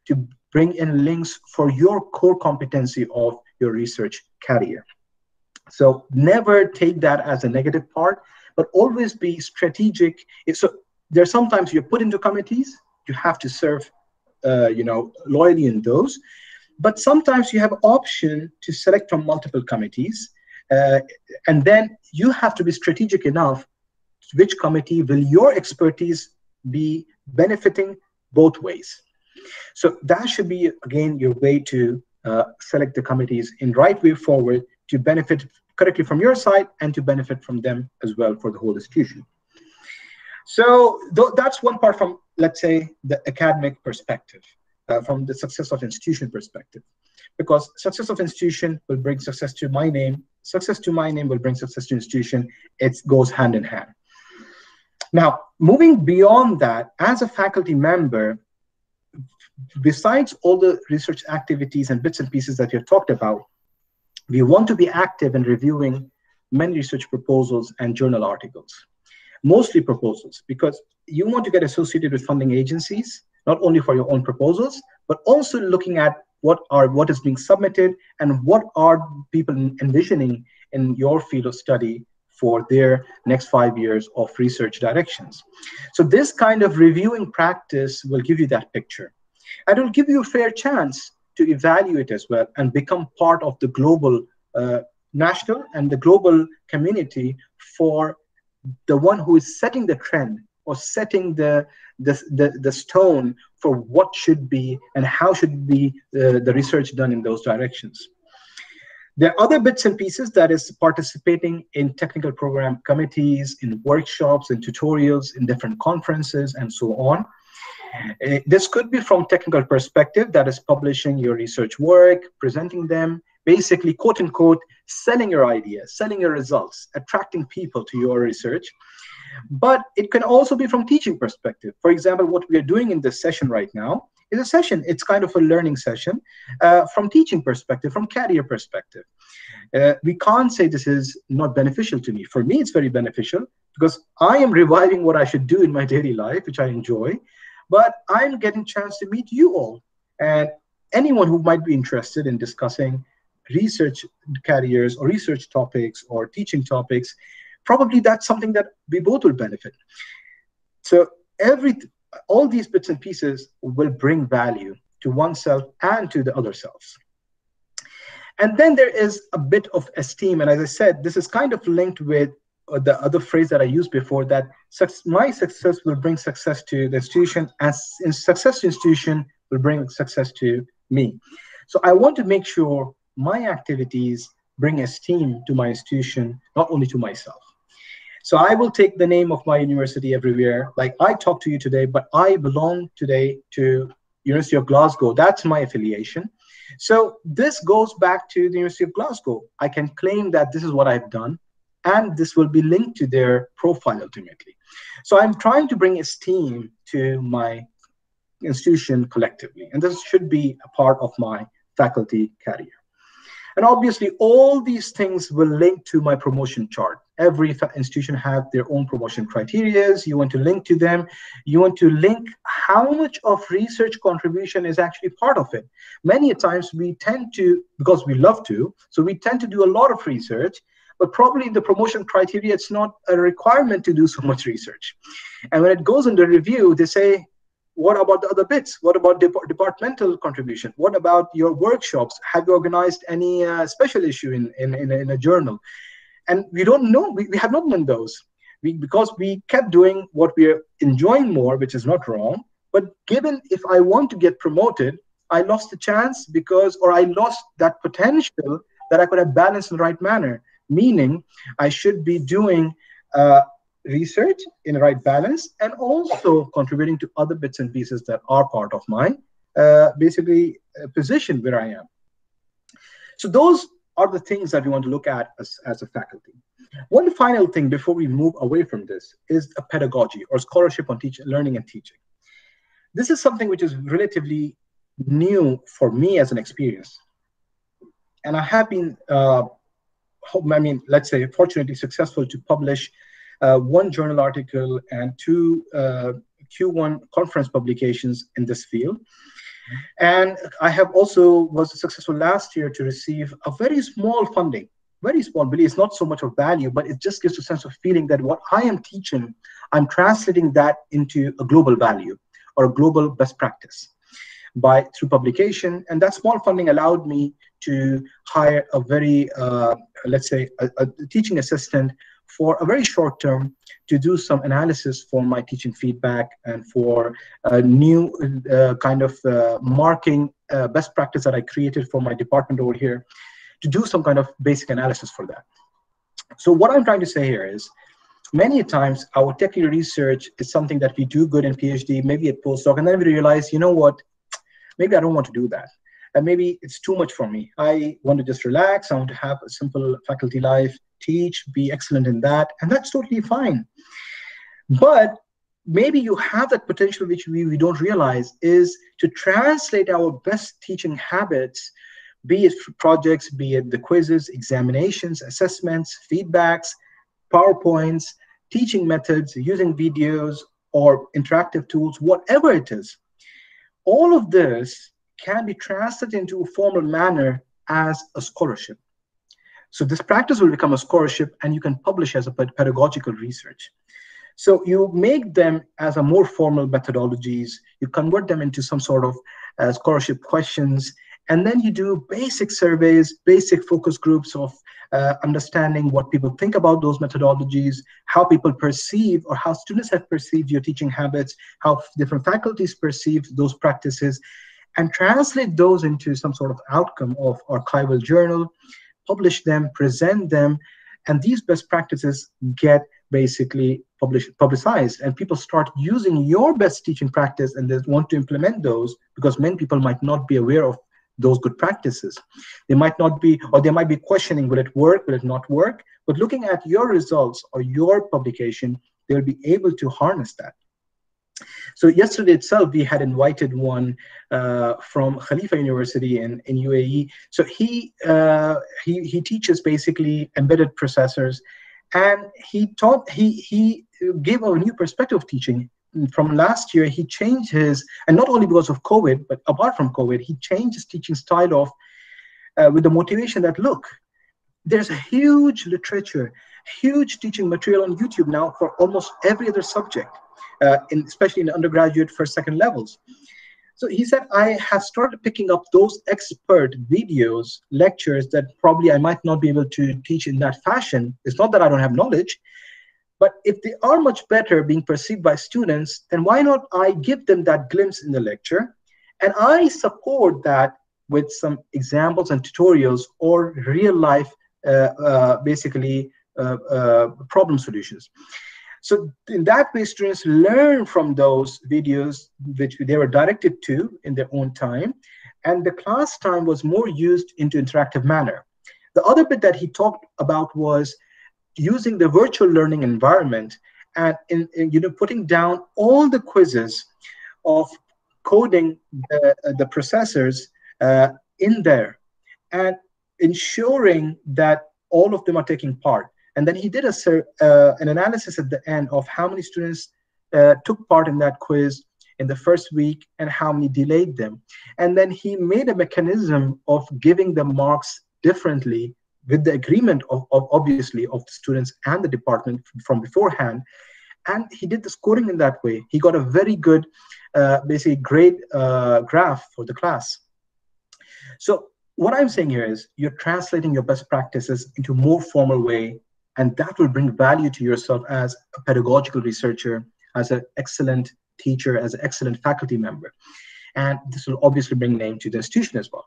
to bring in links for your core competency of your research career. So never take that as a negative part, but always be strategic. So there's sometimes you're put into committees, you have to serve, uh, you know, loyally in those. But sometimes you have option to select from multiple committees, uh, and then you have to be strategic enough. Which committee will your expertise be benefiting both ways? So that should be again your way to uh, select the committees in right way forward to benefit correctly from your side and to benefit from them as well for the whole institution. So th that's one part from, let's say, the academic perspective uh, from the success of institution perspective. Because success of institution will bring success to my name, success to my name will bring success to institution. It goes hand in hand. Now, moving beyond that, as a faculty member, besides all the research activities and bits and pieces that you've talked about, we want to be active in reviewing many research proposals and journal articles, mostly proposals, because you want to get associated with funding agencies not only for your own proposals, but also looking at what are what is being submitted and what are people envisioning in your field of study for their next five years of research directions. So this kind of reviewing practice will give you that picture. And it will give you a fair chance to evaluate as well and become part of the global uh, national and the global community for the one who is setting the trend or setting the, the, the, the stone for what should be and how should be uh, the research done in those directions. There are other bits and pieces that is participating in technical program committees, in workshops, in tutorials, in different conferences, and so on. Uh, this could be from technical perspective, that is publishing your research work, presenting them, basically quote unquote, selling your ideas, selling your results, attracting people to your research. But it can also be from teaching perspective. For example, what we are doing in this session right now is a session. It's kind of a learning session uh, from teaching perspective, from career perspective. Uh, we can't say this is not beneficial to me. For me, it's very beneficial because I am reviving what I should do in my daily life, which I enjoy, but I'm getting chance to meet you all and anyone who might be interested in discussing research careers or research topics or teaching topics, probably that's something that we both will benefit. So every all these bits and pieces will bring value to oneself and to the other selves. And then there is a bit of esteem. And as I said, this is kind of linked with uh, the other phrase that I used before that my success will bring success to the institution, in success to institution will bring success to me. So I want to make sure my activities bring esteem to my institution, not only to myself. So I will take the name of my university everywhere. Like I talk to you today, but I belong today to University of Glasgow. That's my affiliation. So this goes back to the University of Glasgow. I can claim that this is what I've done, and this will be linked to their profile ultimately. So I'm trying to bring esteem to my institution collectively, and this should be a part of my faculty career. And obviously, all these things will link to my promotion chart. Every institution have their own promotion criterias. You want to link to them. You want to link how much of research contribution is actually part of it. Many times we tend to, because we love to, so we tend to do a lot of research, but probably the promotion criteria, it's not a requirement to do so much research. And when it goes under review, they say, what about the other bits? What about de departmental contribution? What about your workshops? Have you organized any uh, special issue in, in, in, in, a, journal? And we don't know, we, we have not done those. We, because we kept doing what we're enjoying more, which is not wrong. But given if I want to get promoted, I lost the chance because, or I lost that potential that I could have balanced in the right manner. Meaning, I should be doing uh, research in the right balance and also contributing to other bits and pieces that are part of my uh, basically uh, position where I am. So those are the things that we want to look at as, as a faculty. One final thing before we move away from this is a pedagogy or scholarship on teaching, learning and teaching. This is something which is relatively new for me as an experience. And I have been, uh, I mean, let's say, fortunately successful to publish uh, one journal article and two uh, Q1 conference publications in this field. And I have also was successful last year to receive a very small funding, very small, but it's not so much of value, but it just gives a sense of feeling that what I am teaching, I'm translating that into a global value or a global best practice by through publication. And that small funding allowed me to hire a very, uh, let's say, a, a teaching assistant for a very short term to do some analysis for my teaching feedback and for a new uh, kind of uh, marking uh, best practice that I created for my department over here to do some kind of basic analysis for that. So what I'm trying to say here is many times our technical research is something that we do good in PhD, maybe at postdoc, and then we realize, you know what, maybe I don't want to do that. And maybe it's too much for me. I want to just relax. I want to have a simple faculty life teach, be excellent in that, and that's totally fine. But maybe you have that potential which we, we don't realize is to translate our best teaching habits, be it projects, be it the quizzes, examinations, assessments, feedbacks, PowerPoints, teaching methods, using videos or interactive tools, whatever it is. All of this can be translated into a formal manner as a scholarship. So this practice will become a scholarship and you can publish as a pedagogical research. So you make them as a more formal methodologies, you convert them into some sort of uh, scholarship questions, and then you do basic surveys, basic focus groups of uh, understanding what people think about those methodologies, how people perceive or how students have perceived your teaching habits, how different faculties perceive those practices, and translate those into some sort of outcome of archival journal, publish them, present them, and these best practices get basically published, publicized, and people start using your best teaching practice and they want to implement those because many people might not be aware of those good practices. They might not be, or they might be questioning, will it work, will it not work? But looking at your results or your publication, they'll be able to harness that. So yesterday itself, we had invited one uh, from Khalifa University in, in UAE. So he, uh, he, he teaches basically embedded processors and he taught, he, he gave a new perspective of teaching from last year, he changed his, and not only because of COVID, but apart from COVID, he changed his teaching style of uh, with the motivation that look, there's a huge literature, huge teaching material on YouTube now for almost every other subject, in, especially in undergraduate first, second levels. So he said, I have started picking up those expert videos, lectures that probably I might not be able to teach in that fashion. It's not that I don't have knowledge, but if they are much better being perceived by students, then why not I give them that glimpse in the lecture? And I support that with some examples and tutorials or real life, uh, uh, basically, uh, uh problem solutions. So in that way, students learn from those videos which they were directed to in their own time. And the class time was more used into interactive manner. The other bit that he talked about was using the virtual learning environment and in, in, you know putting down all the quizzes of coding the, the processors uh, in there and ensuring that all of them are taking part and then he did a uh, an analysis at the end of how many students uh, took part in that quiz in the first week and how many delayed them. And then he made a mechanism of giving the marks differently with the agreement of, of obviously of the students and the department from beforehand. And he did the scoring in that way. He got a very good uh, basically grade uh, graph for the class. So what i'm saying here is you're translating your best practices into more formal way and that will bring value to yourself as a pedagogical researcher as an excellent teacher as an excellent faculty member. And this will obviously bring name to the institution as well.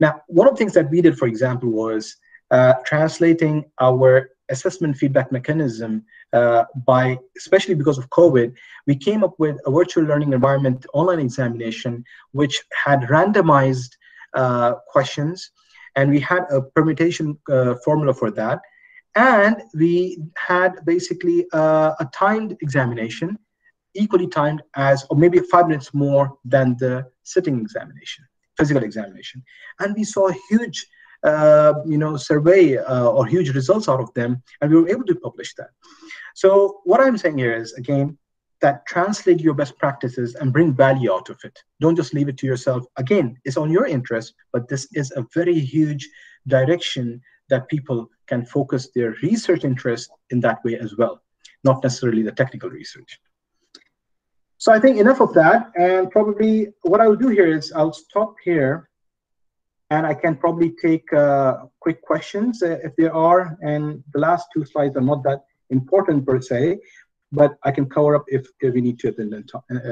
Now one of the things that we did for example was uh, translating our assessment feedback mechanism uh, by, especially because of COVID, we came up with a virtual learning environment online examination, which had randomized uh, questions, and we had a permutation uh, formula for that. And we had basically a timed examination, equally timed as, or maybe five minutes more than the sitting examination, physical examination. And we saw a huge uh, you know, survey uh, or huge results out of them, and we were able to publish that. So what I'm saying here is, again, that translate your best practices and bring value out of it. Don't just leave it to yourself. Again, it's on your interest, but this is a very huge direction that people can focus their research interest in that way as well, not necessarily the technical research. So I think enough of that. And probably what I will do here is I'll stop here and I can probably take uh, quick questions uh, if there are. And the last two slides are not that important per se, but I can cover up if, if we need to in the,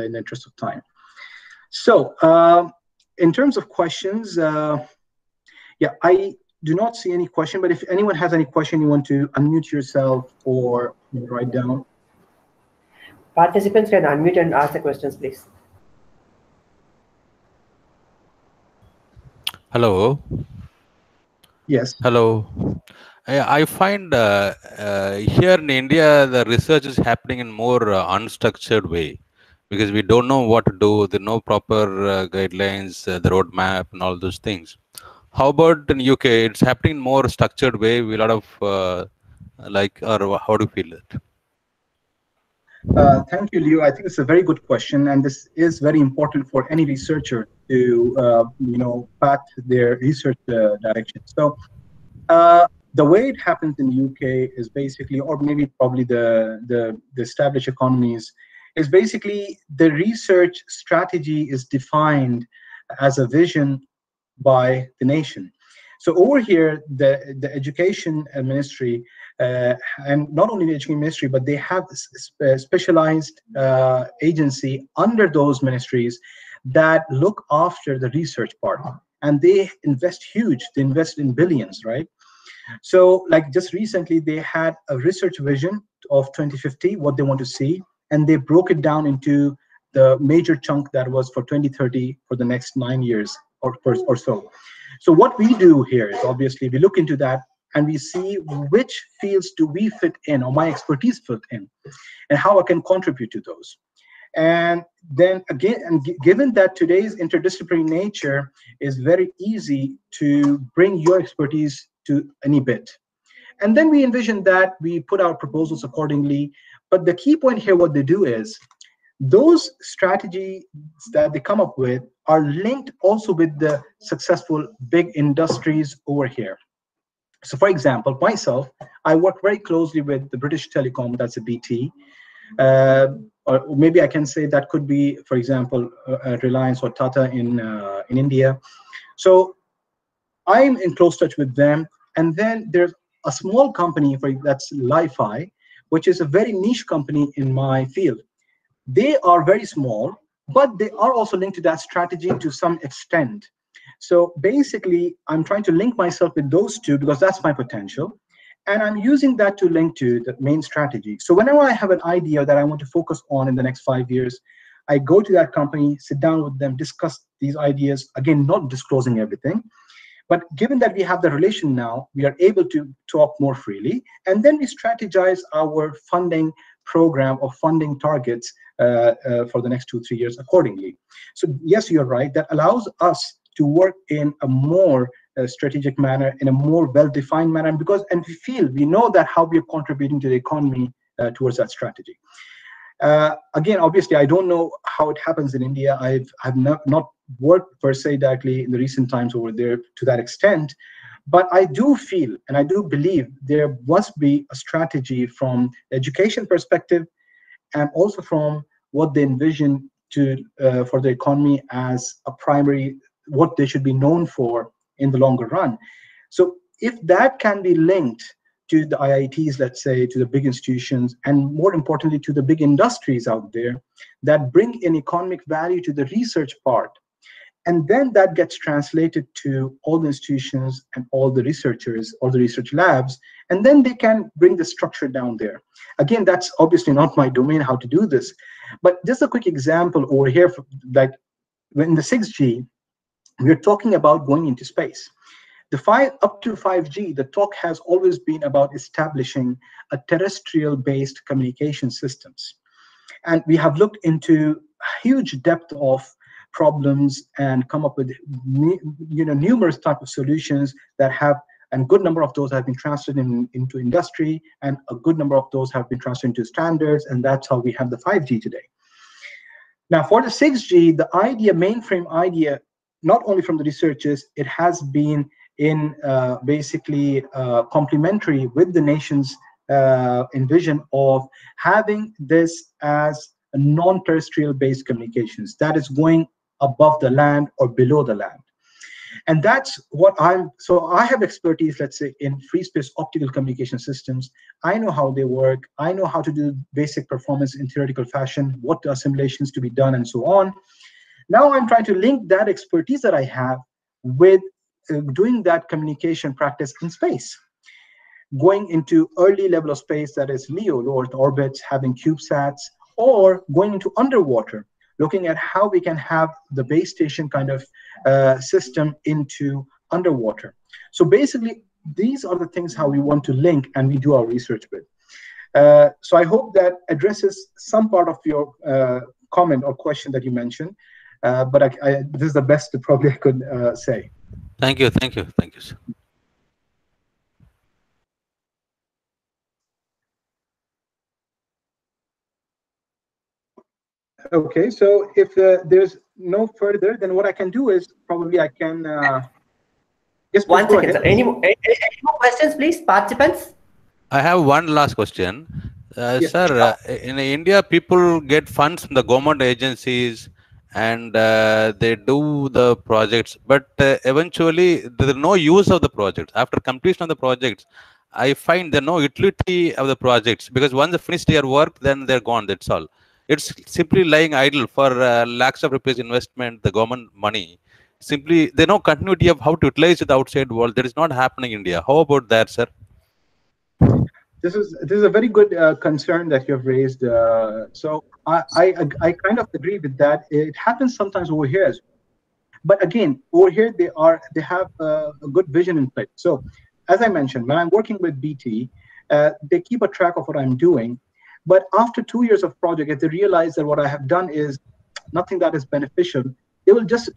in the interest of time. So uh, in terms of questions, uh, yeah, I do not see any question, but if anyone has any question, you want to unmute yourself or write down. Participants can unmute and ask the questions, please. Hello. Yes. Hello. I, I find uh, uh, here in India the research is happening in more uh, unstructured way because we don't know what to do. There are no proper uh, guidelines, uh, the roadmap, and all those things. How about in UK? It's happening in more structured way. A lot of uh, like, or how do you feel it? Uh, thank you, Leo. I think it's a very good question, and this is very important for any researcher to, uh, you know, path their research uh, direction. So, uh, the way it happens in the UK is basically, or maybe probably the, the the established economies, is basically the research strategy is defined as a vision by the nation. So over here, the the education ministry uh, and not only the education ministry, but they have a specialized uh, agency under those ministries that look after the research part. And they invest huge, they invest in billions, right? So, like just recently, they had a research vision of 2050, what they want to see, and they broke it down into the major chunk that was for 2030 for the next nine years or, or so. So, what we do here is obviously we look into that and we see which fields do we fit in or my expertise fit in and how I can contribute to those. And then again, and given that today's interdisciplinary nature is very easy to bring your expertise to any bit. And then we envision that we put our proposals accordingly. But the key point here, what they do is those strategies that they come up with are linked also with the successful big industries over here. So for example, myself, I work very closely with the British Telecom, that's a BT. Uh, or maybe I can say that could be, for example, uh, Reliance or Tata in, uh, in India. So I'm in close touch with them. And then there's a small company for that's Li-Fi, which is a very niche company in my field. They are very small, but they are also linked to that strategy to some extent. So basically, I'm trying to link myself with those two because that's my potential. And I'm using that to link to the main strategy. So whenever I have an idea that I want to focus on in the next five years, I go to that company, sit down with them, discuss these ideas, again, not disclosing everything. But given that we have the relation now, we are able to talk more freely. And then we strategize our funding program of funding targets uh, uh, for the next two, three years accordingly. So yes, you're right. That allows us to work in a more uh, strategic manner, in a more well-defined manner, because and we feel we know that how we are contributing to the economy uh, towards that strategy. Uh, again, obviously, I don't know how it happens in India. I've I've not, not worked per se directly in the recent times over there to that extent, but I do feel and I do believe there must be a strategy from the education perspective, and also from what they envision to uh, for the economy as a primary what they should be known for in the longer run. So if that can be linked to the IITs, let's say, to the big institutions, and more importantly, to the big industries out there that bring an economic value to the research part. And then that gets translated to all the institutions and all the researchers or the research labs, and then they can bring the structure down there. Again, that's obviously not my domain how to do this, but just a quick example over here, like in the 6G, we're talking about going into space. The five up to 5G, the talk has always been about establishing a terrestrial-based communication systems. And we have looked into huge depth of problems and come up with you know numerous type of solutions that have and good number of those have been transferred in, into industry and a good number of those have been transferred into standards and that's how we have the 5G today. Now for the 6G, the idea, mainframe idea not only from the researchers, it has been in uh, basically uh, complementary with the nation's uh, envision of having this as a non-terrestrial based communications that is going above the land or below the land. And that's what I'm, so I have expertise, let's say, in free space optical communication systems. I know how they work. I know how to do basic performance in theoretical fashion, what assimilations to be done, and so on. Now I'm trying to link that expertise that I have with uh, doing that communication practice in space. Going into early level of space that is LEO, low Earth orbits, having CubeSats, or going into underwater, looking at how we can have the base station kind of uh, system into underwater. So basically, these are the things how we want to link and we do our research with. Uh, so I hope that addresses some part of your uh, comment or question that you mentioned. Uh, but I, I, this is the best probably I could uh, say. Thank you, thank you, thank you, sir. Okay, so if uh, there's no further, then what I can do is probably I can. Uh, yes, one second, sir. Any, any, any, more questions, please, participants? I have one last question. Uh, yes. Sir, uh, in India, people get funds from the government agencies and uh, they do the projects but uh, eventually there's no use of the projects after completion of the projects i find there's no utility of the projects because once they finish their work then they're gone that's all it's simply lying idle for uh, lakhs of rupees investment the government money simply they know continuity of how to utilize the outside world that is not happening in india how about that sir this is this is a very good uh, concern that you've raised. Uh, so I, I, I kind of agree with that. It happens sometimes over here, as well. but again, over here they are they have a, a good vision in place. So as I mentioned, when I'm working with BT, uh, they keep a track of what I'm doing, But after two years of project, if they realize that what I have done is nothing that is beneficial, they will just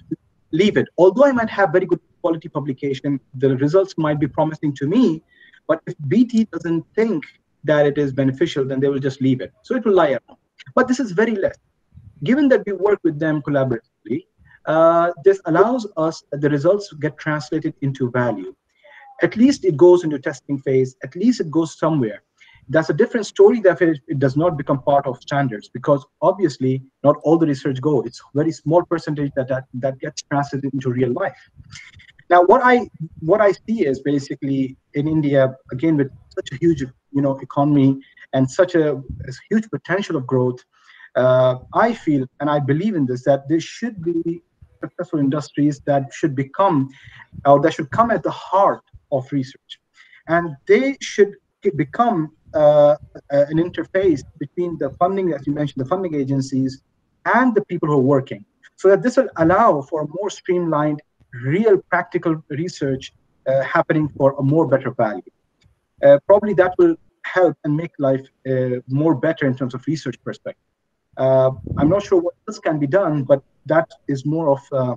leave it. Although I might have very good quality publication, the results might be promising to me, but if BT doesn't think that it is beneficial, then they will just leave it. So it will lie around. But this is very less. Given that we work with them collaboratively, uh, this allows us the results get translated into value. At least it goes into testing phase. At least it goes somewhere. That's a different story that it, it does not become part of standards because obviously not all the research go. It's very small percentage that, that that gets translated into real life. Now, what I what I see is basically in India again with such a huge you know economy and such a, a huge potential of growth. Uh, I feel and I believe in this that there should be successful industries that should become or that should come at the heart of research, and they should become uh, an interface between the funding, as you mentioned, the funding agencies and the people who are working, so that this will allow for a more streamlined, real practical research uh, happening for a more better value. Uh, probably that will help and make life uh, more better in terms of research perspective. Uh, I'm not sure what else can be done, but that is more of uh,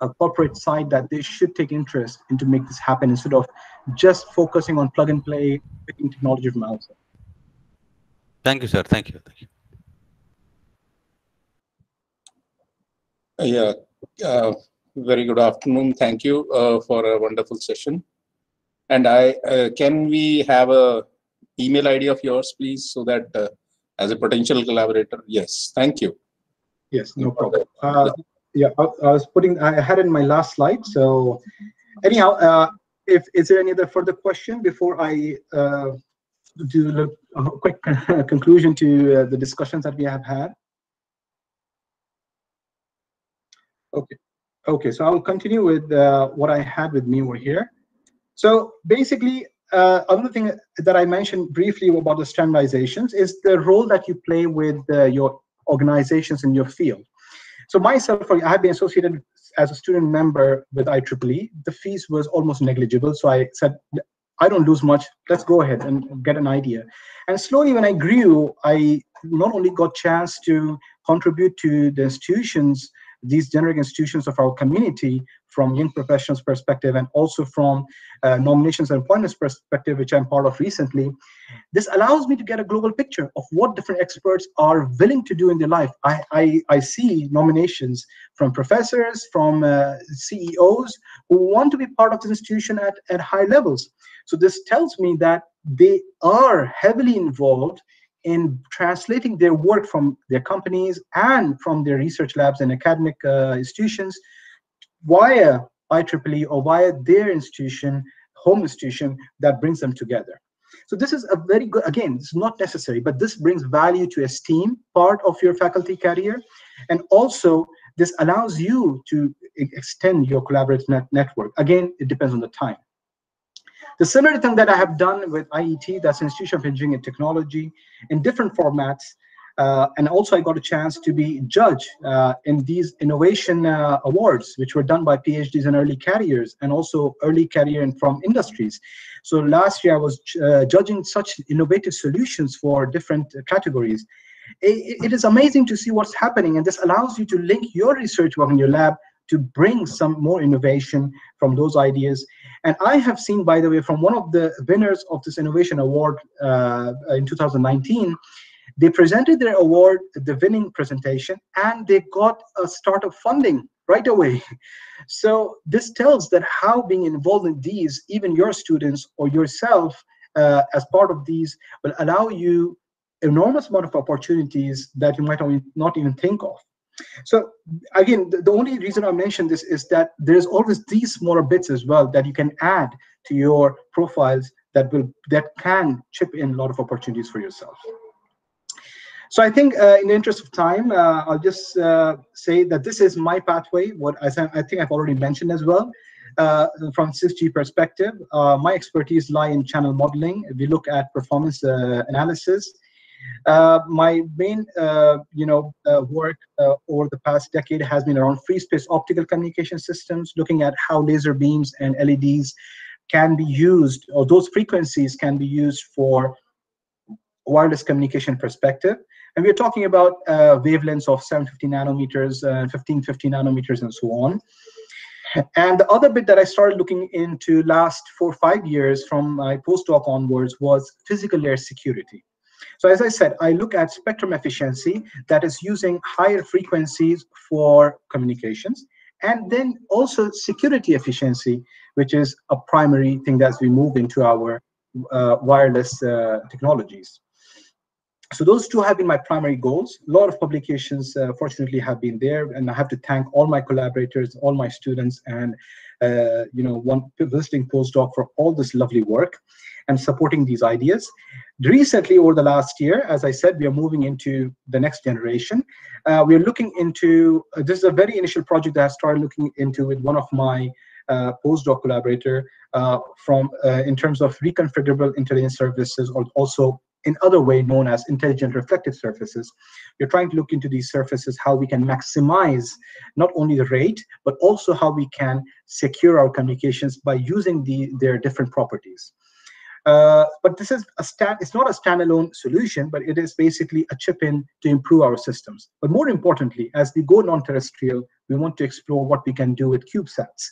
a corporate side that they should take interest in to make this happen instead of just focusing on plug and play, picking technology from outside. Thank you, sir. Thank you. Thank you. Yeah, uh, very good afternoon. Thank you uh, for a wonderful session. And I uh, can we have a email ID of yours, please, so that uh, as a potential collaborator, yes, thank you. Yes, no problem. Uh, yeah, I, I, was putting, I had it in my last slide. So anyhow, uh, if is there any other further question before I uh, do a quick [laughs] conclusion to uh, the discussions that we have had? Okay, okay. So I will continue with uh, what I had with me over here. So basically, uh, another thing that I mentioned briefly about the standardizations is the role that you play with uh, your organizations in your field. So myself, I have been associated as a student member with IEEE. The fees was almost negligible, so I said, I don't lose much. Let's go ahead and get an idea. And slowly, when I grew, I not only got chance to contribute to the institutions these generic institutions of our community from young professionals perspective and also from uh, nominations and appointments perspective, which I'm part of recently, this allows me to get a global picture of what different experts are willing to do in their life. I, I, I see nominations from professors, from uh, CEOs who want to be part of the institution at, at high levels. So this tells me that they are heavily involved in translating their work from their companies and from their research labs and academic uh, institutions via IEEE or via their institution, home institution that brings them together. So this is a very good, again, it's not necessary, but this brings value to esteem part of your faculty career. And also this allows you to extend your collaborative net network. Again, it depends on the time. The similar thing that I have done with IET, that's Institution of Engineering and Technology, in different formats, and also I got a chance to be judge uh, in these innovation uh, awards, which were done by PhDs and early careers, and also early career and from industries. So last year I was uh, judging such innovative solutions for different categories. It, it is amazing to see what's happening, and this allows you to link your research work in your lab to bring some more innovation from those ideas. And I have seen, by the way, from one of the winners of this innovation award uh, in 2019, they presented their award, the winning presentation, and they got a startup funding right away. [laughs] So this tells that how being involved in these, even your students or yourself uh, as part of these, will allow you enormous amount of opportunities that you might not even think of. So again, the, the, only reason I mention this is that there's always these smaller bits as well that you can add to your profiles that will that can chip in a lot of opportunities for yourself. So I think uh, in the interest of time, uh, I'll just uh, say that this is my pathway, what I, I think I've already mentioned as well. Uh, from 6G perspective, uh, my expertise lie in channel modeling. We look at performance uh, analysis, my main, you know, work over the past decade has been around free space optical communication systems, looking at how laser beams and LEDs can be used, or those frequencies can be used for wireless communication perspective. And we're talking about uh, wavelengths of 750 nanometers, uh, 1550 nanometers, and so on. And the other bit that I started looking into last four or five years from my postdoc onwards was physical layer security. So as I said, I look at spectrum efficiency that is using higher frequencies for communications, and then also security efficiency, which is a primary thing as we move into our uh, wireless uh, technologies. So those two have been my primary goals. A lot of publications, uh, fortunately, have been there, and I have to thank all my collaborators, all my students, and uh, you know, one visiting postdoc for all this lovely work and supporting these ideas. Recently, over the last year, as I said, we are moving into the next generation. Uh, we are looking into uh, this is a very initial project that I started looking into with one of my uh, postdoc collaborator uh, from uh, in terms of reconfigurable intelligent surfaces or also in other way known as intelligent reflective surfaces. We're trying to look into these surfaces, how we can maximize not only the rate, but also how we can secure our communications by using the, their different properties. Uh, but this is a stand, it's not a standalone solution, but it is basically a chip in to improve our systems. But more importantly, as we go non-terrestrial, we want to explore what we can do with CubeSats.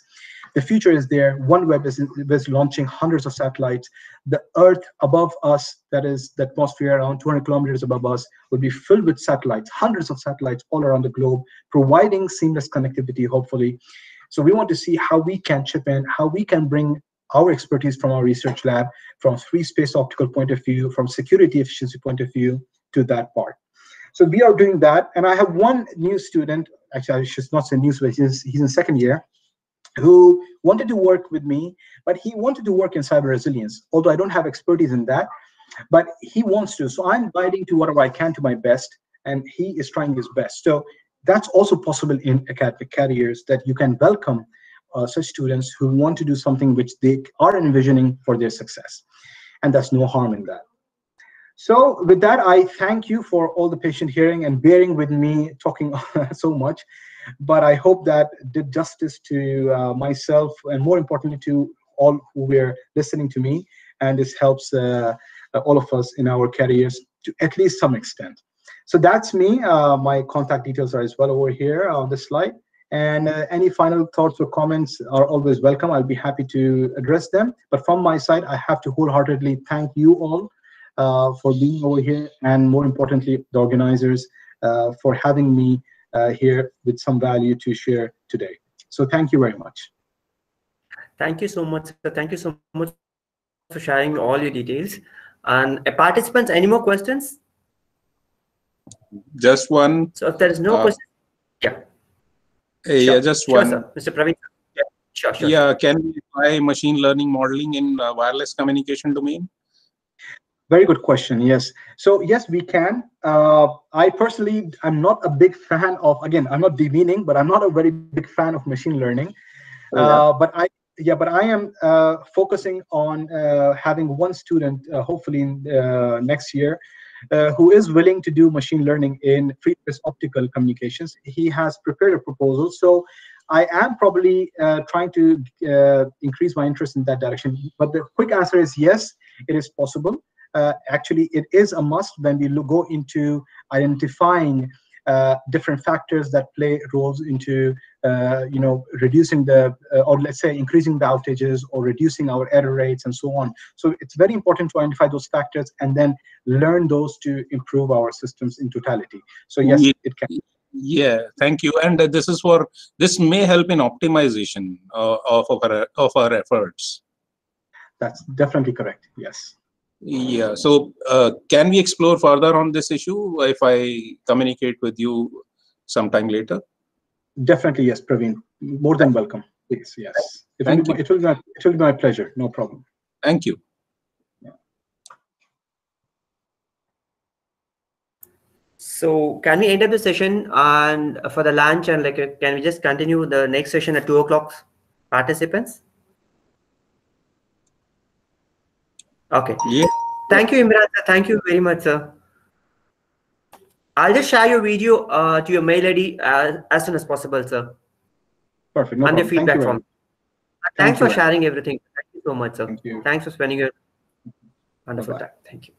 The future is there. OneWeb is, is launching hundreds of satellites. The Earth above us, that is the atmosphere around 200 kilometers above us, will be filled with satellites, hundreds of satellites all around the globe, providing seamless connectivity, hopefully. So we want to see how we can chip in, how we can bring our expertise from our research lab, from free space optical point of view, from security efficiency point of view to that part. So we are doing that. And I have one new student, actually I should not say new, but he's, he's in second year, who wanted to work with me, but he wanted to work in cyber resilience, although I don't have expertise in that, but he wants to. So I'm guiding to whatever I can to my best, and he is trying his best. So that's also possible in academic careers that you can welcome uh, such students who want to do something which they are envisioning for their success. And there's no harm in that. So with that, I thank you for all the patient hearing and bearing with me talking [laughs] so much. But I hope that did justice to uh, myself and more importantly to all who were listening to me. And this helps uh, all of us in our careers to at least some extent. So that's me. Uh, my contact details are as well over here on the slide. And uh, any final thoughts or comments are always welcome. I'll be happy to address them. But from my side, I have to wholeheartedly thank you all uh, for being over here, and more importantly, the organizers uh, for having me uh, here with some value to share today. So thank you very much. Thank you so much. Sir. Thank you so much for sharing all your details. And uh, participants, any more questions? Just one. So if there is no Uh, question, yeah. Uh, Yeah, just sure, one. sir. Mr. Praveen. Yeah, sure, sure. Yeah, can we apply machine learning modeling in uh, wireless communication domain? Very good question. Yes. So yes, we can. Uh, I personally, I'm not a big fan of. Again, I'm not demeaning, but I'm not a very big fan of machine learning. Oh, yeah. Uh, but I, yeah, but I am uh, focusing on uh, having one student, uh, hopefully in, uh, next year, uh, who is willing to do machine learning in free space optical communications. He has prepared a proposal, so I am probably uh, trying to uh, increase my interest in that direction. But the quick answer is yes, it is possible. Uh, actually, it is a must when we look, go into identifying uh, different factors that play roles into, uh, you know, reducing the, uh, or let's say increasing the outages or reducing our error rates and so on. So it's very important to identify those factors and then learn those to improve our systems in totality. So yes, Ye- it can. Yeah, thank you. And uh, this is for this may help in optimization uh, of our of our efforts. That's definitely correct. Yes. Yeah. So uh, can we explore further on this issue if I communicate with you sometime later? Definitely, yes, Praveen. More than welcome. Please, yes. It will, Thank be, my- it, will be it will be my pleasure. No problem. Thank you. So can we end up the session and for the lunch and like, uh, can we just continue the next session at two o'clock, participants? Okay. Yeah. Thank you, Imran. sir. Thank you very much, sir. I'll just share your video uh, to your mail ID as, as soon as possible, sir. Perfect. No and the problem. Thank feedback you from. much. Thanks Thank for sharing everything. Thank you so much, sir. Thank you. Thanks for spending your wonderful Bye-bye. time. Thank you.